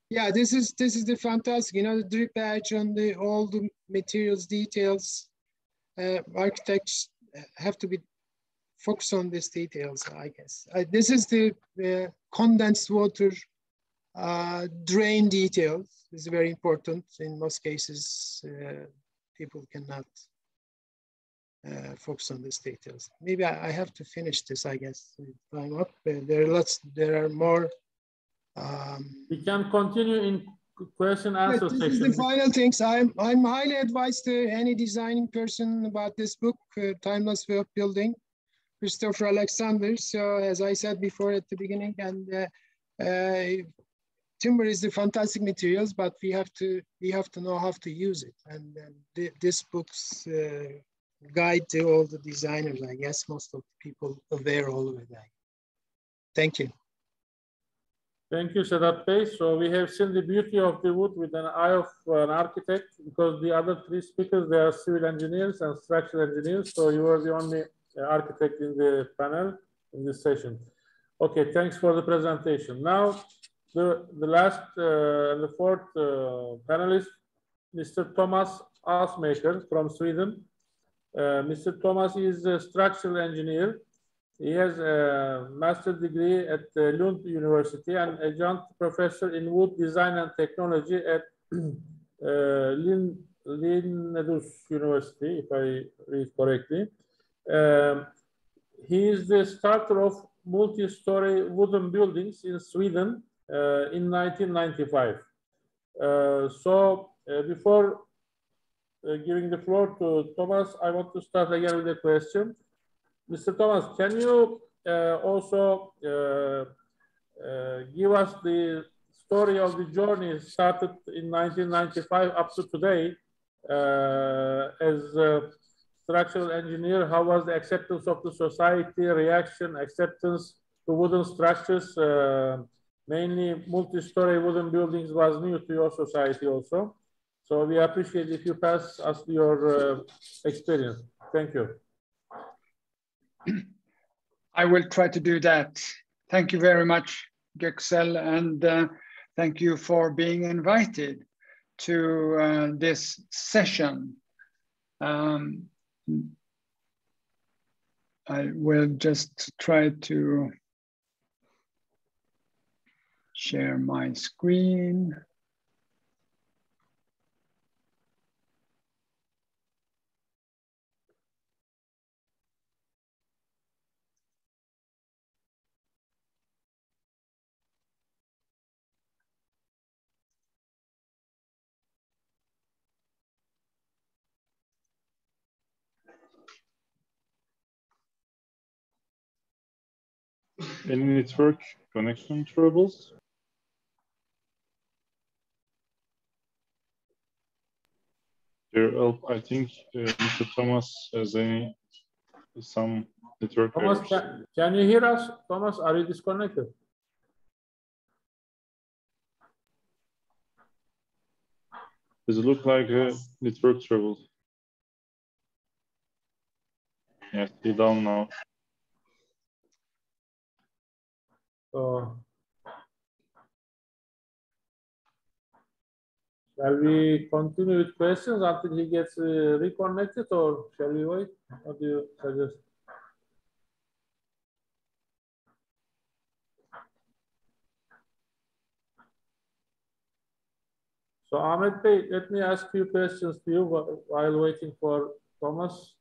Yeah, this is this is the fantastic. You know, the drip edge and the all the materials details. Uh, architects have to be focused on these details. I guess uh, this is the uh, condensed water uh, drain details. This is very important. In most cases, uh, people cannot uh, focus on these details. Maybe I, I, have to finish this, I guess. I'm up. There are lots, there are more. Um, we can continue in question answer this section. Is the final things. I'm, I'm highly advised to any designing person about this book, uh, Timeless Way of Building, Christopher Alexander. So as I said before at the beginning, and uh, uh, timber is the fantastic materials, but we have to we have to know how to use it. And, and th this book's uh, guide to all the designers, I guess most of the people all of that. Thank you. Thank you, Sedat Bey. So we have seen the beauty of the wood with an eye of an architect because the other three speakers, they are civil engineers and structural engineers. So you are the only uh, architect in the panel in this session. Okay, thanks for the presentation. Now, the, the last uh, and the fourth uh, panelist, Mr. Tomas Alsmaker from Sweden. Uh, Mr. Tomas is a structural engineer. He has a master's degree at Lund University and adjunct professor in wood design and technology at [clears throat] uh, Lin, University, if I read correctly. Um, he is the starter of multi-story wooden buildings in Sweden uh, in 1995. Uh, so uh, before uh, giving the floor to Tomas, I want to start again with a question. Mr. Tomas, can you uh, also uh, uh, give us the story of the journey started in 1995 up to today as a structural engineer? How was the acceptance of the society, reaction, acceptance to wooden structures? Mainly multi-story wooden buildings was new to your society also. So we appreciate if you pass us your uh, experience. Thank you. I will try to do that. Thank you very much, Göksel, and uh, thank you for being invited to uh, this session. Um, I will just try to share my screen. Any network connection troubles? There, I think uh, Mr. Tomas has any some network Tomas, can, can you hear us? Tomas, are you disconnected? Does it look like a network trouble? Yes, you down now. So shall we continue with questions until he gets uh, reconnected or shall we wait? What do you suggest? So Ahmet let me ask a few questions to you while waiting for Tomas.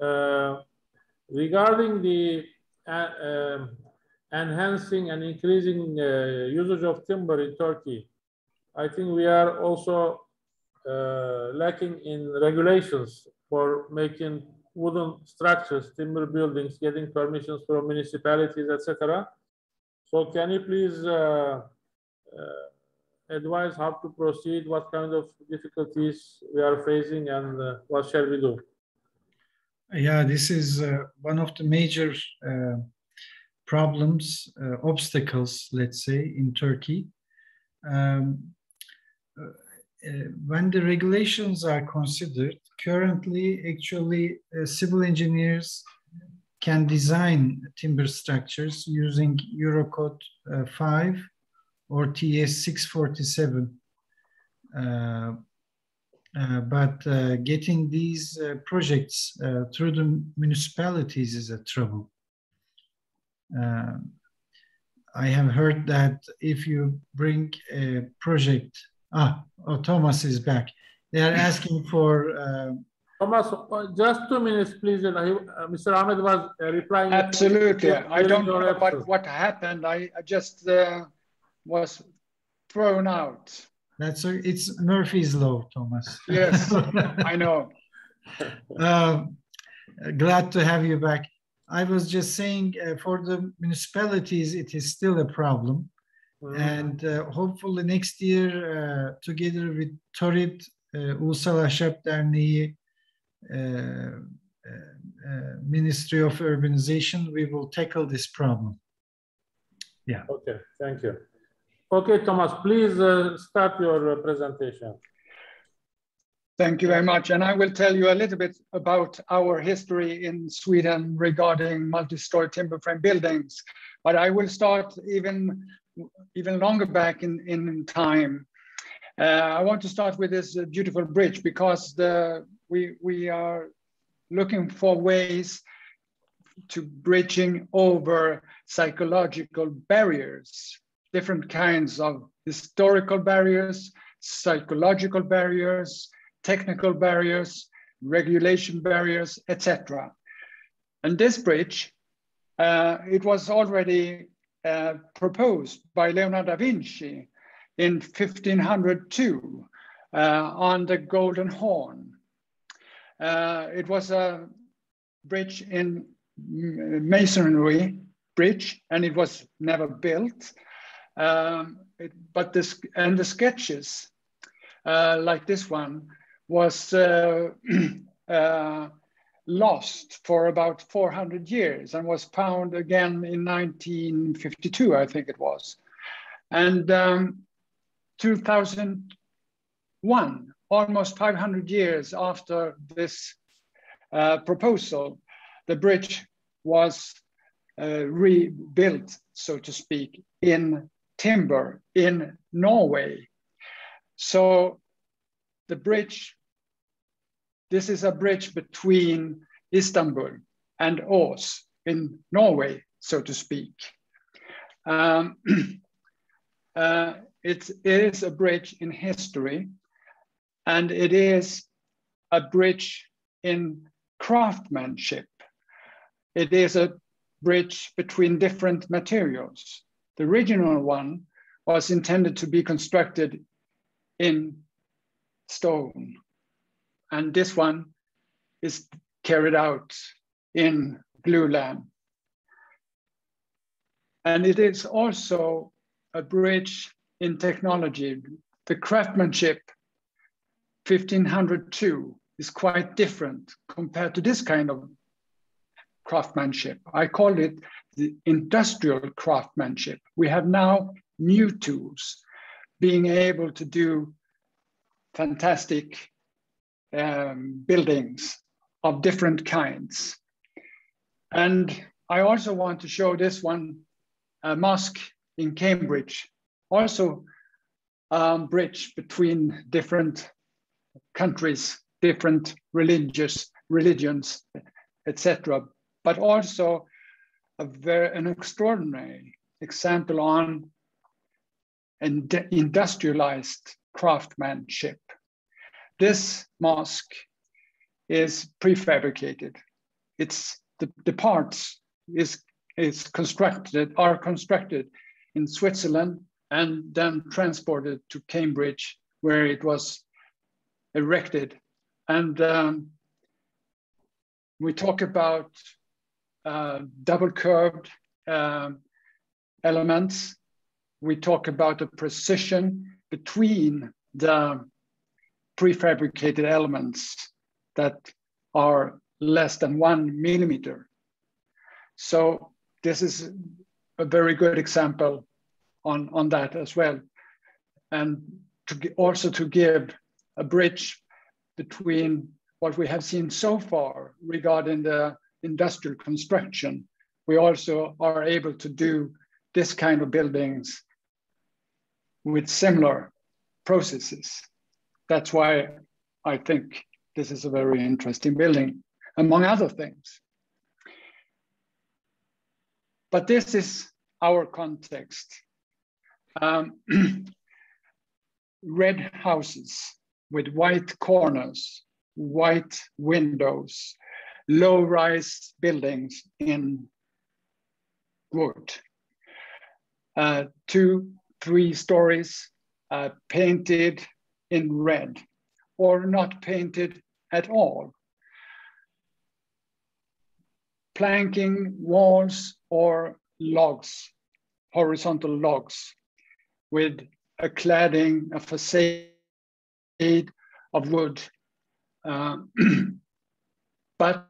Uh, regarding the uh, um, enhancing and increasing uh, usage of timber in Turkey. I think we are also uh, lacking in regulations for making wooden structures, timber buildings, getting permissions from municipalities, etc. So can you please uh, uh, advise how to proceed, what kind of difficulties we are facing and uh, what shall we do? Yeah, this is uh, one of the major problems, uh, obstacles, let's say, in Turkey. Um, uh, uh, when the regulations are considered, currently, actually, civil engineers can design timber structures using Eurocode uh, 5 or TS 647. Uh, uh, but uh, getting these projects through the municipalities is a trouble. Uh, I have heard that if you bring a project, ah, oh, Tomas is back. They are asking for. Uh, Tomas, uh, just two minutes, please. And I, uh, Mr. Ahmet was uh, replying. Absolutely. I don't know what, absence. what happened. I, I just uh, was thrown out. that's a, it's Murphy's law, Tomas. Yes, [laughs] I know. Uh, glad to have you back. I was just saying uh, for the municipalities, it is still a problem. Mhm. And uh, hopefully next year, uh, together with TORID, uh, Ulusal Ahşap Derneği, uh, uh, uh, Ministry of Urbanization, we will tackle this problem. Yeah. Okay, thank you. Okay, Tomas, please uh, start your uh, presentation. Thank you very much. And I will tell you a little bit about our history in Sweden regarding multi-story timber frame buildings. But I will start even, even longer back in, in time. Uh, I want to start with this uh, beautiful bridge because the, we, we are looking for ways to bridging over psychological barriers, different kinds of historical barriers, psychological barriers, technical barriers, regulation barriers, etc. And this bridge, uh, it was already uh, proposed by Leonardo da Vinci in 1502 uh, on the Golden Horn. Uh, it was a bridge in masonry bridge, and it was never built. Um, it, but this and the sketches, uh, like this one, was uh, [clears throat] uh, lost for about 400 years and was found again in 1952, I think it was. And um, 2001, almost 500 years after this uh, proposal, the bridge was uh, rebuilt, so to speak, in timber in Norway. So the bridge, this is a bridge between Istanbul and Ås in Norway, so to speak. Um, [clears throat] uh, it is a bridge in history, and it is a bridge in craftsmanship. It is a bridge between different materials. The original one was intended to be constructed in stone. And this one is carried out in glulam. And it is also a bridge in technology. The craftsmanship 1502 is quite different compared to this kind of craftsmanship. I call it the industrial craftsmanship. We have now new tools, being able to do fantastic um, buildings of different kinds. And I also want to show this one, a mosque in Cambridge, also a um, bridge between different countries, different religious religions, etc. But also a very an extraordinary example on industrialized craftsmanship. This mosque is prefabricated. It's the, the parts is, is constructed, are constructed in Switzerland and then transported to Cambridge where it was erected. And um, we talk about uh, double curved uh, elements. We talk about the precision between the prefabricated elements that are less than one millimeter. So this is a very good example on, on that as well. And to also to give a bridge between what we have seen so far regarding the industrial construction, we also are able to do this kind of buildings with similar processes. That's why I think this is a very interesting building, among other things. But this is our context. Um, [clears throat] red houses with white corners, white windows, low-rise buildings in wood. Uh, two, three stories uh, painted in red or not painted at all. Planking walls or logs, horizontal logs with a cladding, a facade of wood. Uh, [clears throat] but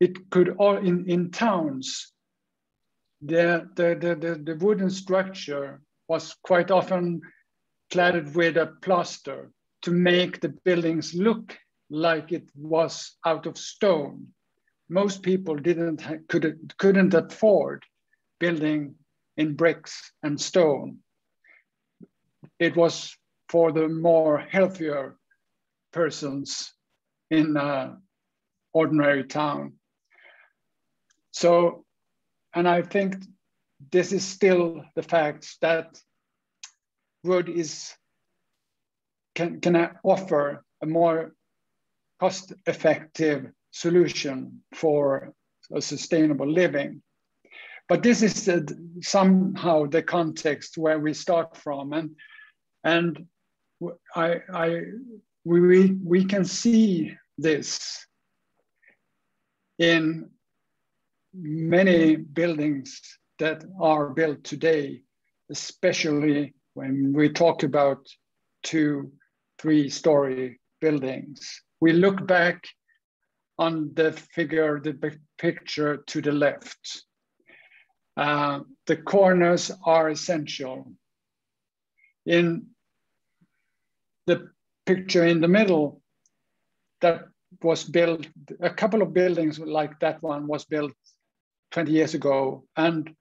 it could all in, in towns, the, the, the, the, the wooden structure was quite often cladded with a plaster to make the buildings look like it was out of stone. Most people didn't could, couldn't afford building in bricks and stone. It was for the more healthier persons in ordinary town. So, and I think this is still the fact that wood is can, can offer a more cost-effective solution for a sustainable living. But this is somehow the context where we start from, and and I, I we we can see this in many buildings that are built today, especially when we talk about two, three story buildings. We look back on the figure, the big picture to the left. Uh, the corners are essential. In the picture in the middle, that was built, a couple of buildings like that one was built 20 years ago and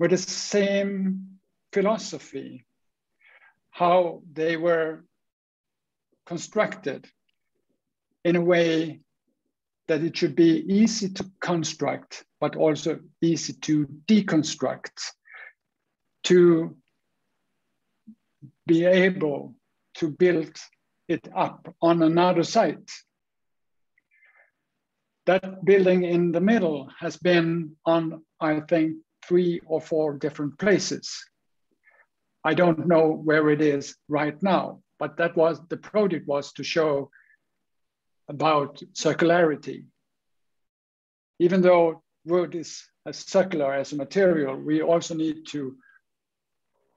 with the same philosophy, how they were constructed in a way that it should be easy to construct, but also easy to deconstruct, to be able to build it up on another site that building in the middle has been on, I think, three or four different places. I don't know where it is right now, but that was the project was to show about circularity. Even though wood is as circular as a material, we also need to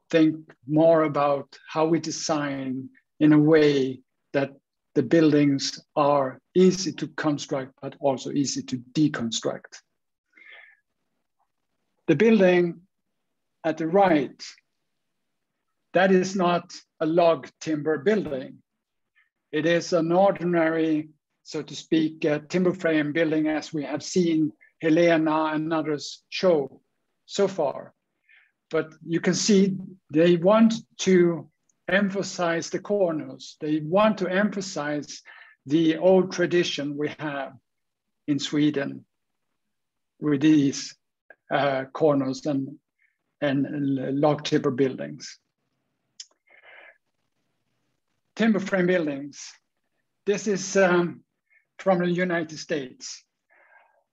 think more about how we design in a way that the buildings are easy to construct, but also easy to deconstruct. The building at the right, that is not a log timber building. It is an ordinary, so to speak, timber frame building as we have seen Helena and others show so far. But you can see they want to emphasize the corners. They want to emphasize the old tradition we have in Sweden with these uh, corners and, and log timber buildings. Timber frame buildings. This is um, from the United States.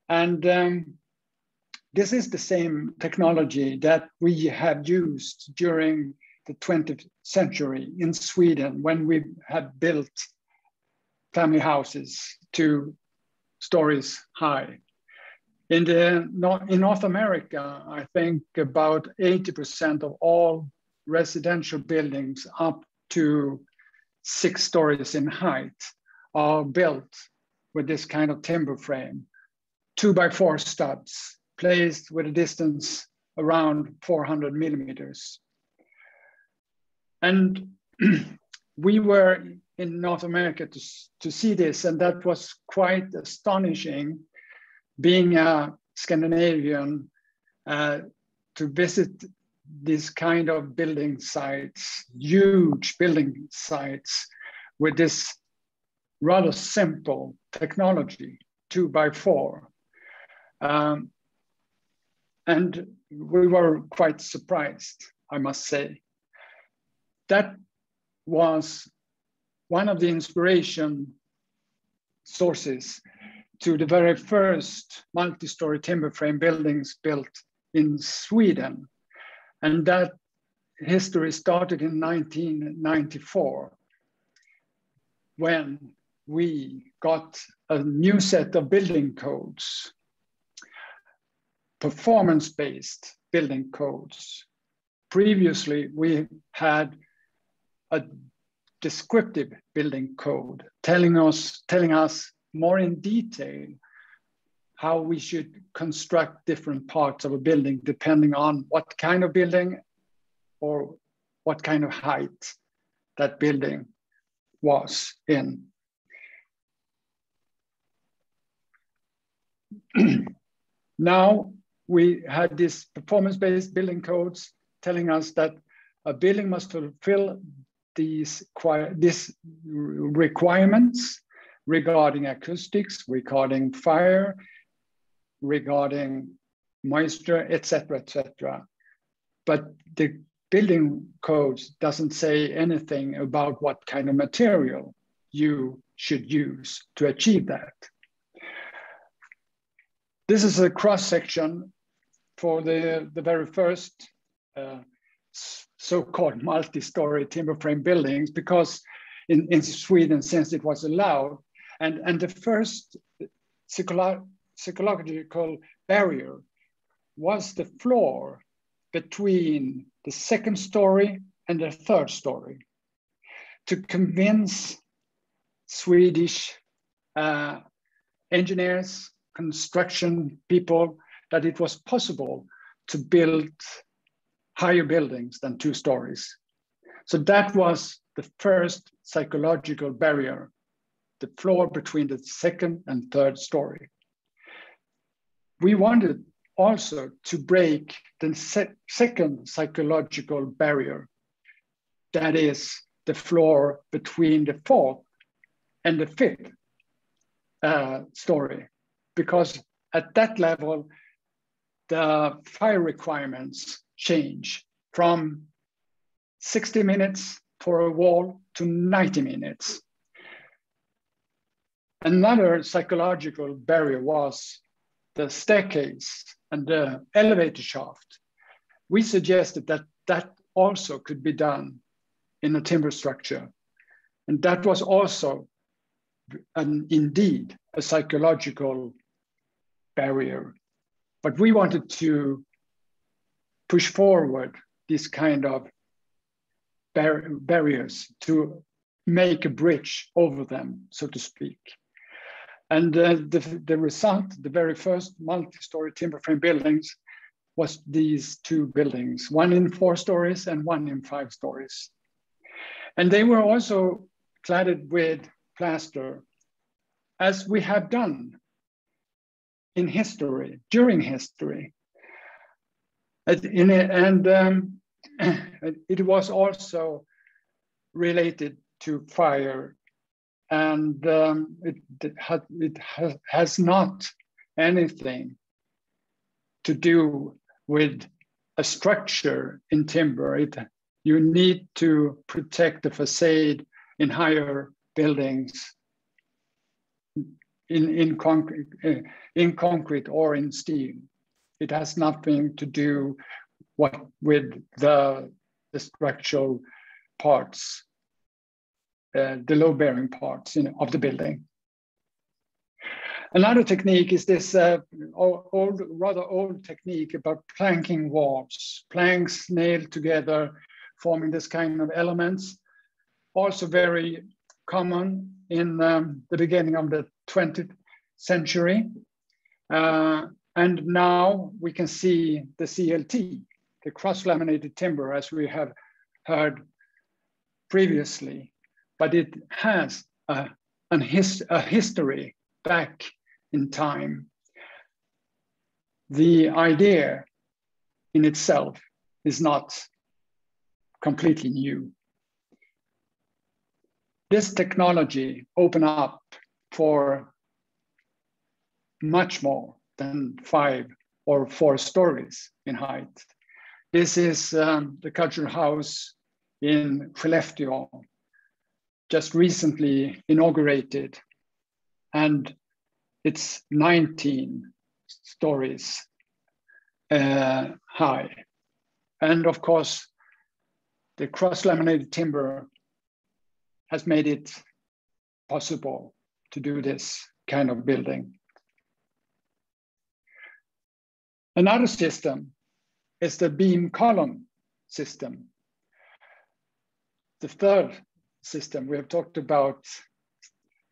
And um, this is the same technology that we have used during the 20th century in Sweden when we had built family houses two stories high. In, the, in North America, I think about 80% of all residential buildings up to six stories in height are built with this kind of timber frame, two by four studs placed with a distance around 400 millimeters. And [clears throat] we were in North America to, to see this, and that was quite astonishing, being a Scandinavian, uh, to visit these kind of building sites, huge building sites with this rather simple technology, two by four. Um, and we were quite surprised, I must say that was one of the inspiration sources to the very first multi-story timber frame buildings built in Sweden. And that history started in 1994 when we got a new set of building codes, performance-based building codes. Previously, we had a descriptive building code telling us, telling us more in detail how we should construct different parts of a building depending on what kind of building or what kind of height that building was in. [clears throat] now we had these performance-based building codes telling us that a building must fulfill these, these requirements regarding acoustics, regarding fire, regarding moisture, etc., etc. But the building codes doesn't say anything about what kind of material you should use to achieve that. This is a cross section for the, the very first uh, so-called multi-story timber frame buildings because in, in Sweden, since it was allowed, and, and the first psycholo psychological barrier was the floor between the second story and the third story to convince Swedish uh, engineers, construction people that it was possible to build higher buildings than two stories. So that was the first psychological barrier, the floor between the second and third story. We wanted also to break the se second psychological barrier, that is the floor between the fourth and the fifth uh, story, because at that level, the fire requirements change from 60 minutes for a wall to 90 minutes. Another psychological barrier was the staircase and the elevator shaft. We suggested that that also could be done in a timber structure. And that was also an, indeed a psychological barrier. But we wanted to push forward this kind of bar barriers to make a bridge over them, so to speak. And uh, the, the result, the very first multi-story timber frame buildings was these two buildings, one in four stories and one in five stories. And they were also cladded with plaster, as we have done in history, during history. And um, [clears throat] it was also related to fire and um, it, it, it has, has not anything to do with a structure in timber. It, you need to protect the facade in higher buildings in, in, concrete, uh, in concrete or in steel. It has nothing to do what, with the, the structural parts, uh, the load-bearing parts in, of the building. Another technique is this uh, old, rather old technique about planking walls, planks nailed together, forming this kind of elements. Also very common in um, the beginning of the 20th century. Uh, and now we can see the CLT, the cross-laminated timber, as we have heard previously, but it has a, his, a history back in time. The idea in itself is not completely new. This technology open up for much more than five or four stories in height. This is um, the Cultural House in Skellefteå, just recently inaugurated. And it's 19 stories uh, high. And of course, the cross-laminated timber has made it possible to do this kind of building. Another system is the beam column system. The third system, we have talked about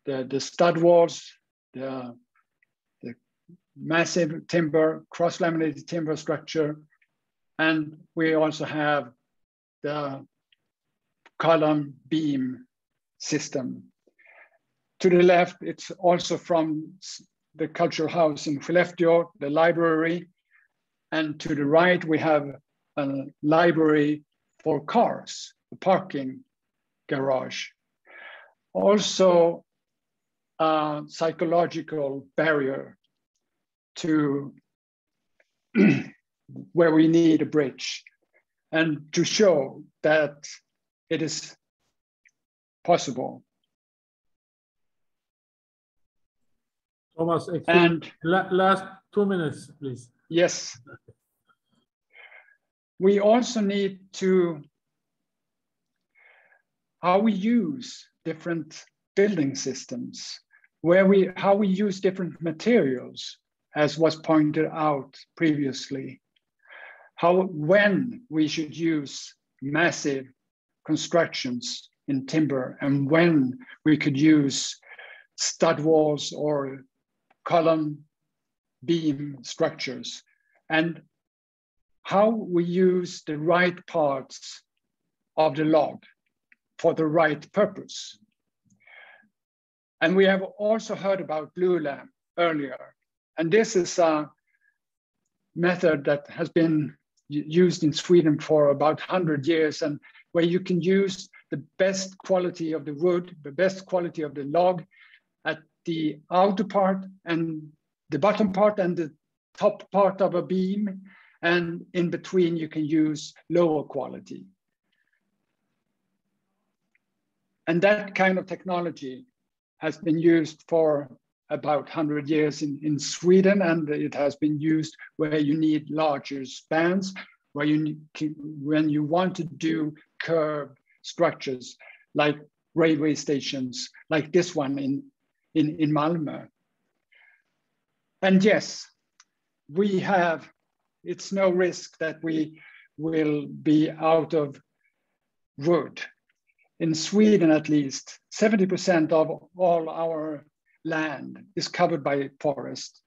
the, the stud walls, the, the massive timber, cross-laminated timber structure, and we also have the column beam system. To the left, it's also from the cultural house in Skellefteå, the library. And to the right, we have a library for cars, parking garage. Also, a psychological barrier to [clears throat] where we need a bridge and to show that it is possible. Tomas, and la last two minutes, please. Yes. We also need to how we use different building systems, where we how we use different materials, as was pointed out previously. How when we should use massive constructions in timber and when we could use stud walls or column beam structures and how we use the right parts of the log for the right purpose. And we have also heard about glulam earlier. And this is a method that has been used in Sweden for about 100 years and where you can use the best quality of the wood, the best quality of the log at the outer part and the bottom part and the top part of a beam. And in between, you can use lower quality. And that kind of technology has been used for about 100 years in, in Sweden, and it has been used where you need larger spans, where you to, when you want to do curve structures like railway stations, like this one in, in, in Malmö. And yes, we have, it's no risk that we will be out of wood. In Sweden at least, 70% of all our land is covered by forest.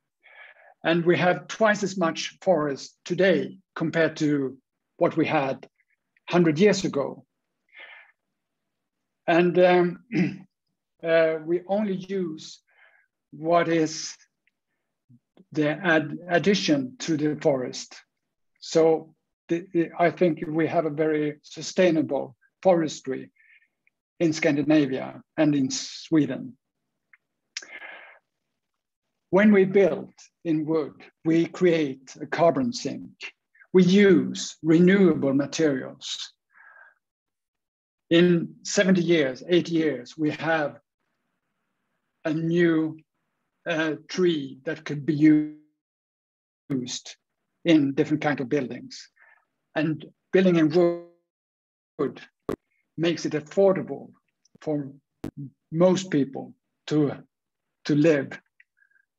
And we have twice as much forest today compared to what we had 100 years ago. And um, [clears throat] uh, we only use what is the ad addition to the forest. So the, the, I think we have a very sustainable forestry in Scandinavia and in Sweden. When we build in wood, we create a carbon sink. We use renewable materials. In 70 years, 80 years, we have a new uh, tree that could be used in different kind of buildings. And building in wood makes it affordable for most people to, to live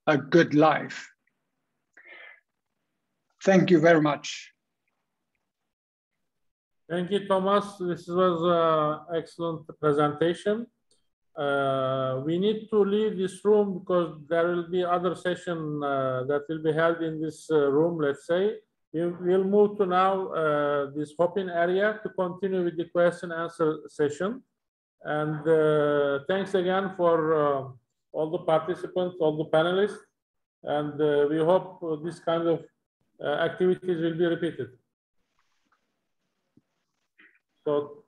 a good life. Thank you very much. Thank you, Tomas. This was an excellent presentation. Uh, we need to leave this room because there will be other session uh, that will be held in this uh, room, let's say. We will move to now uh, this hopping area to continue with the question answer session. And uh, thanks again for uh, all the participants, all the panelists. And we hope this kind of activities will be repeated. So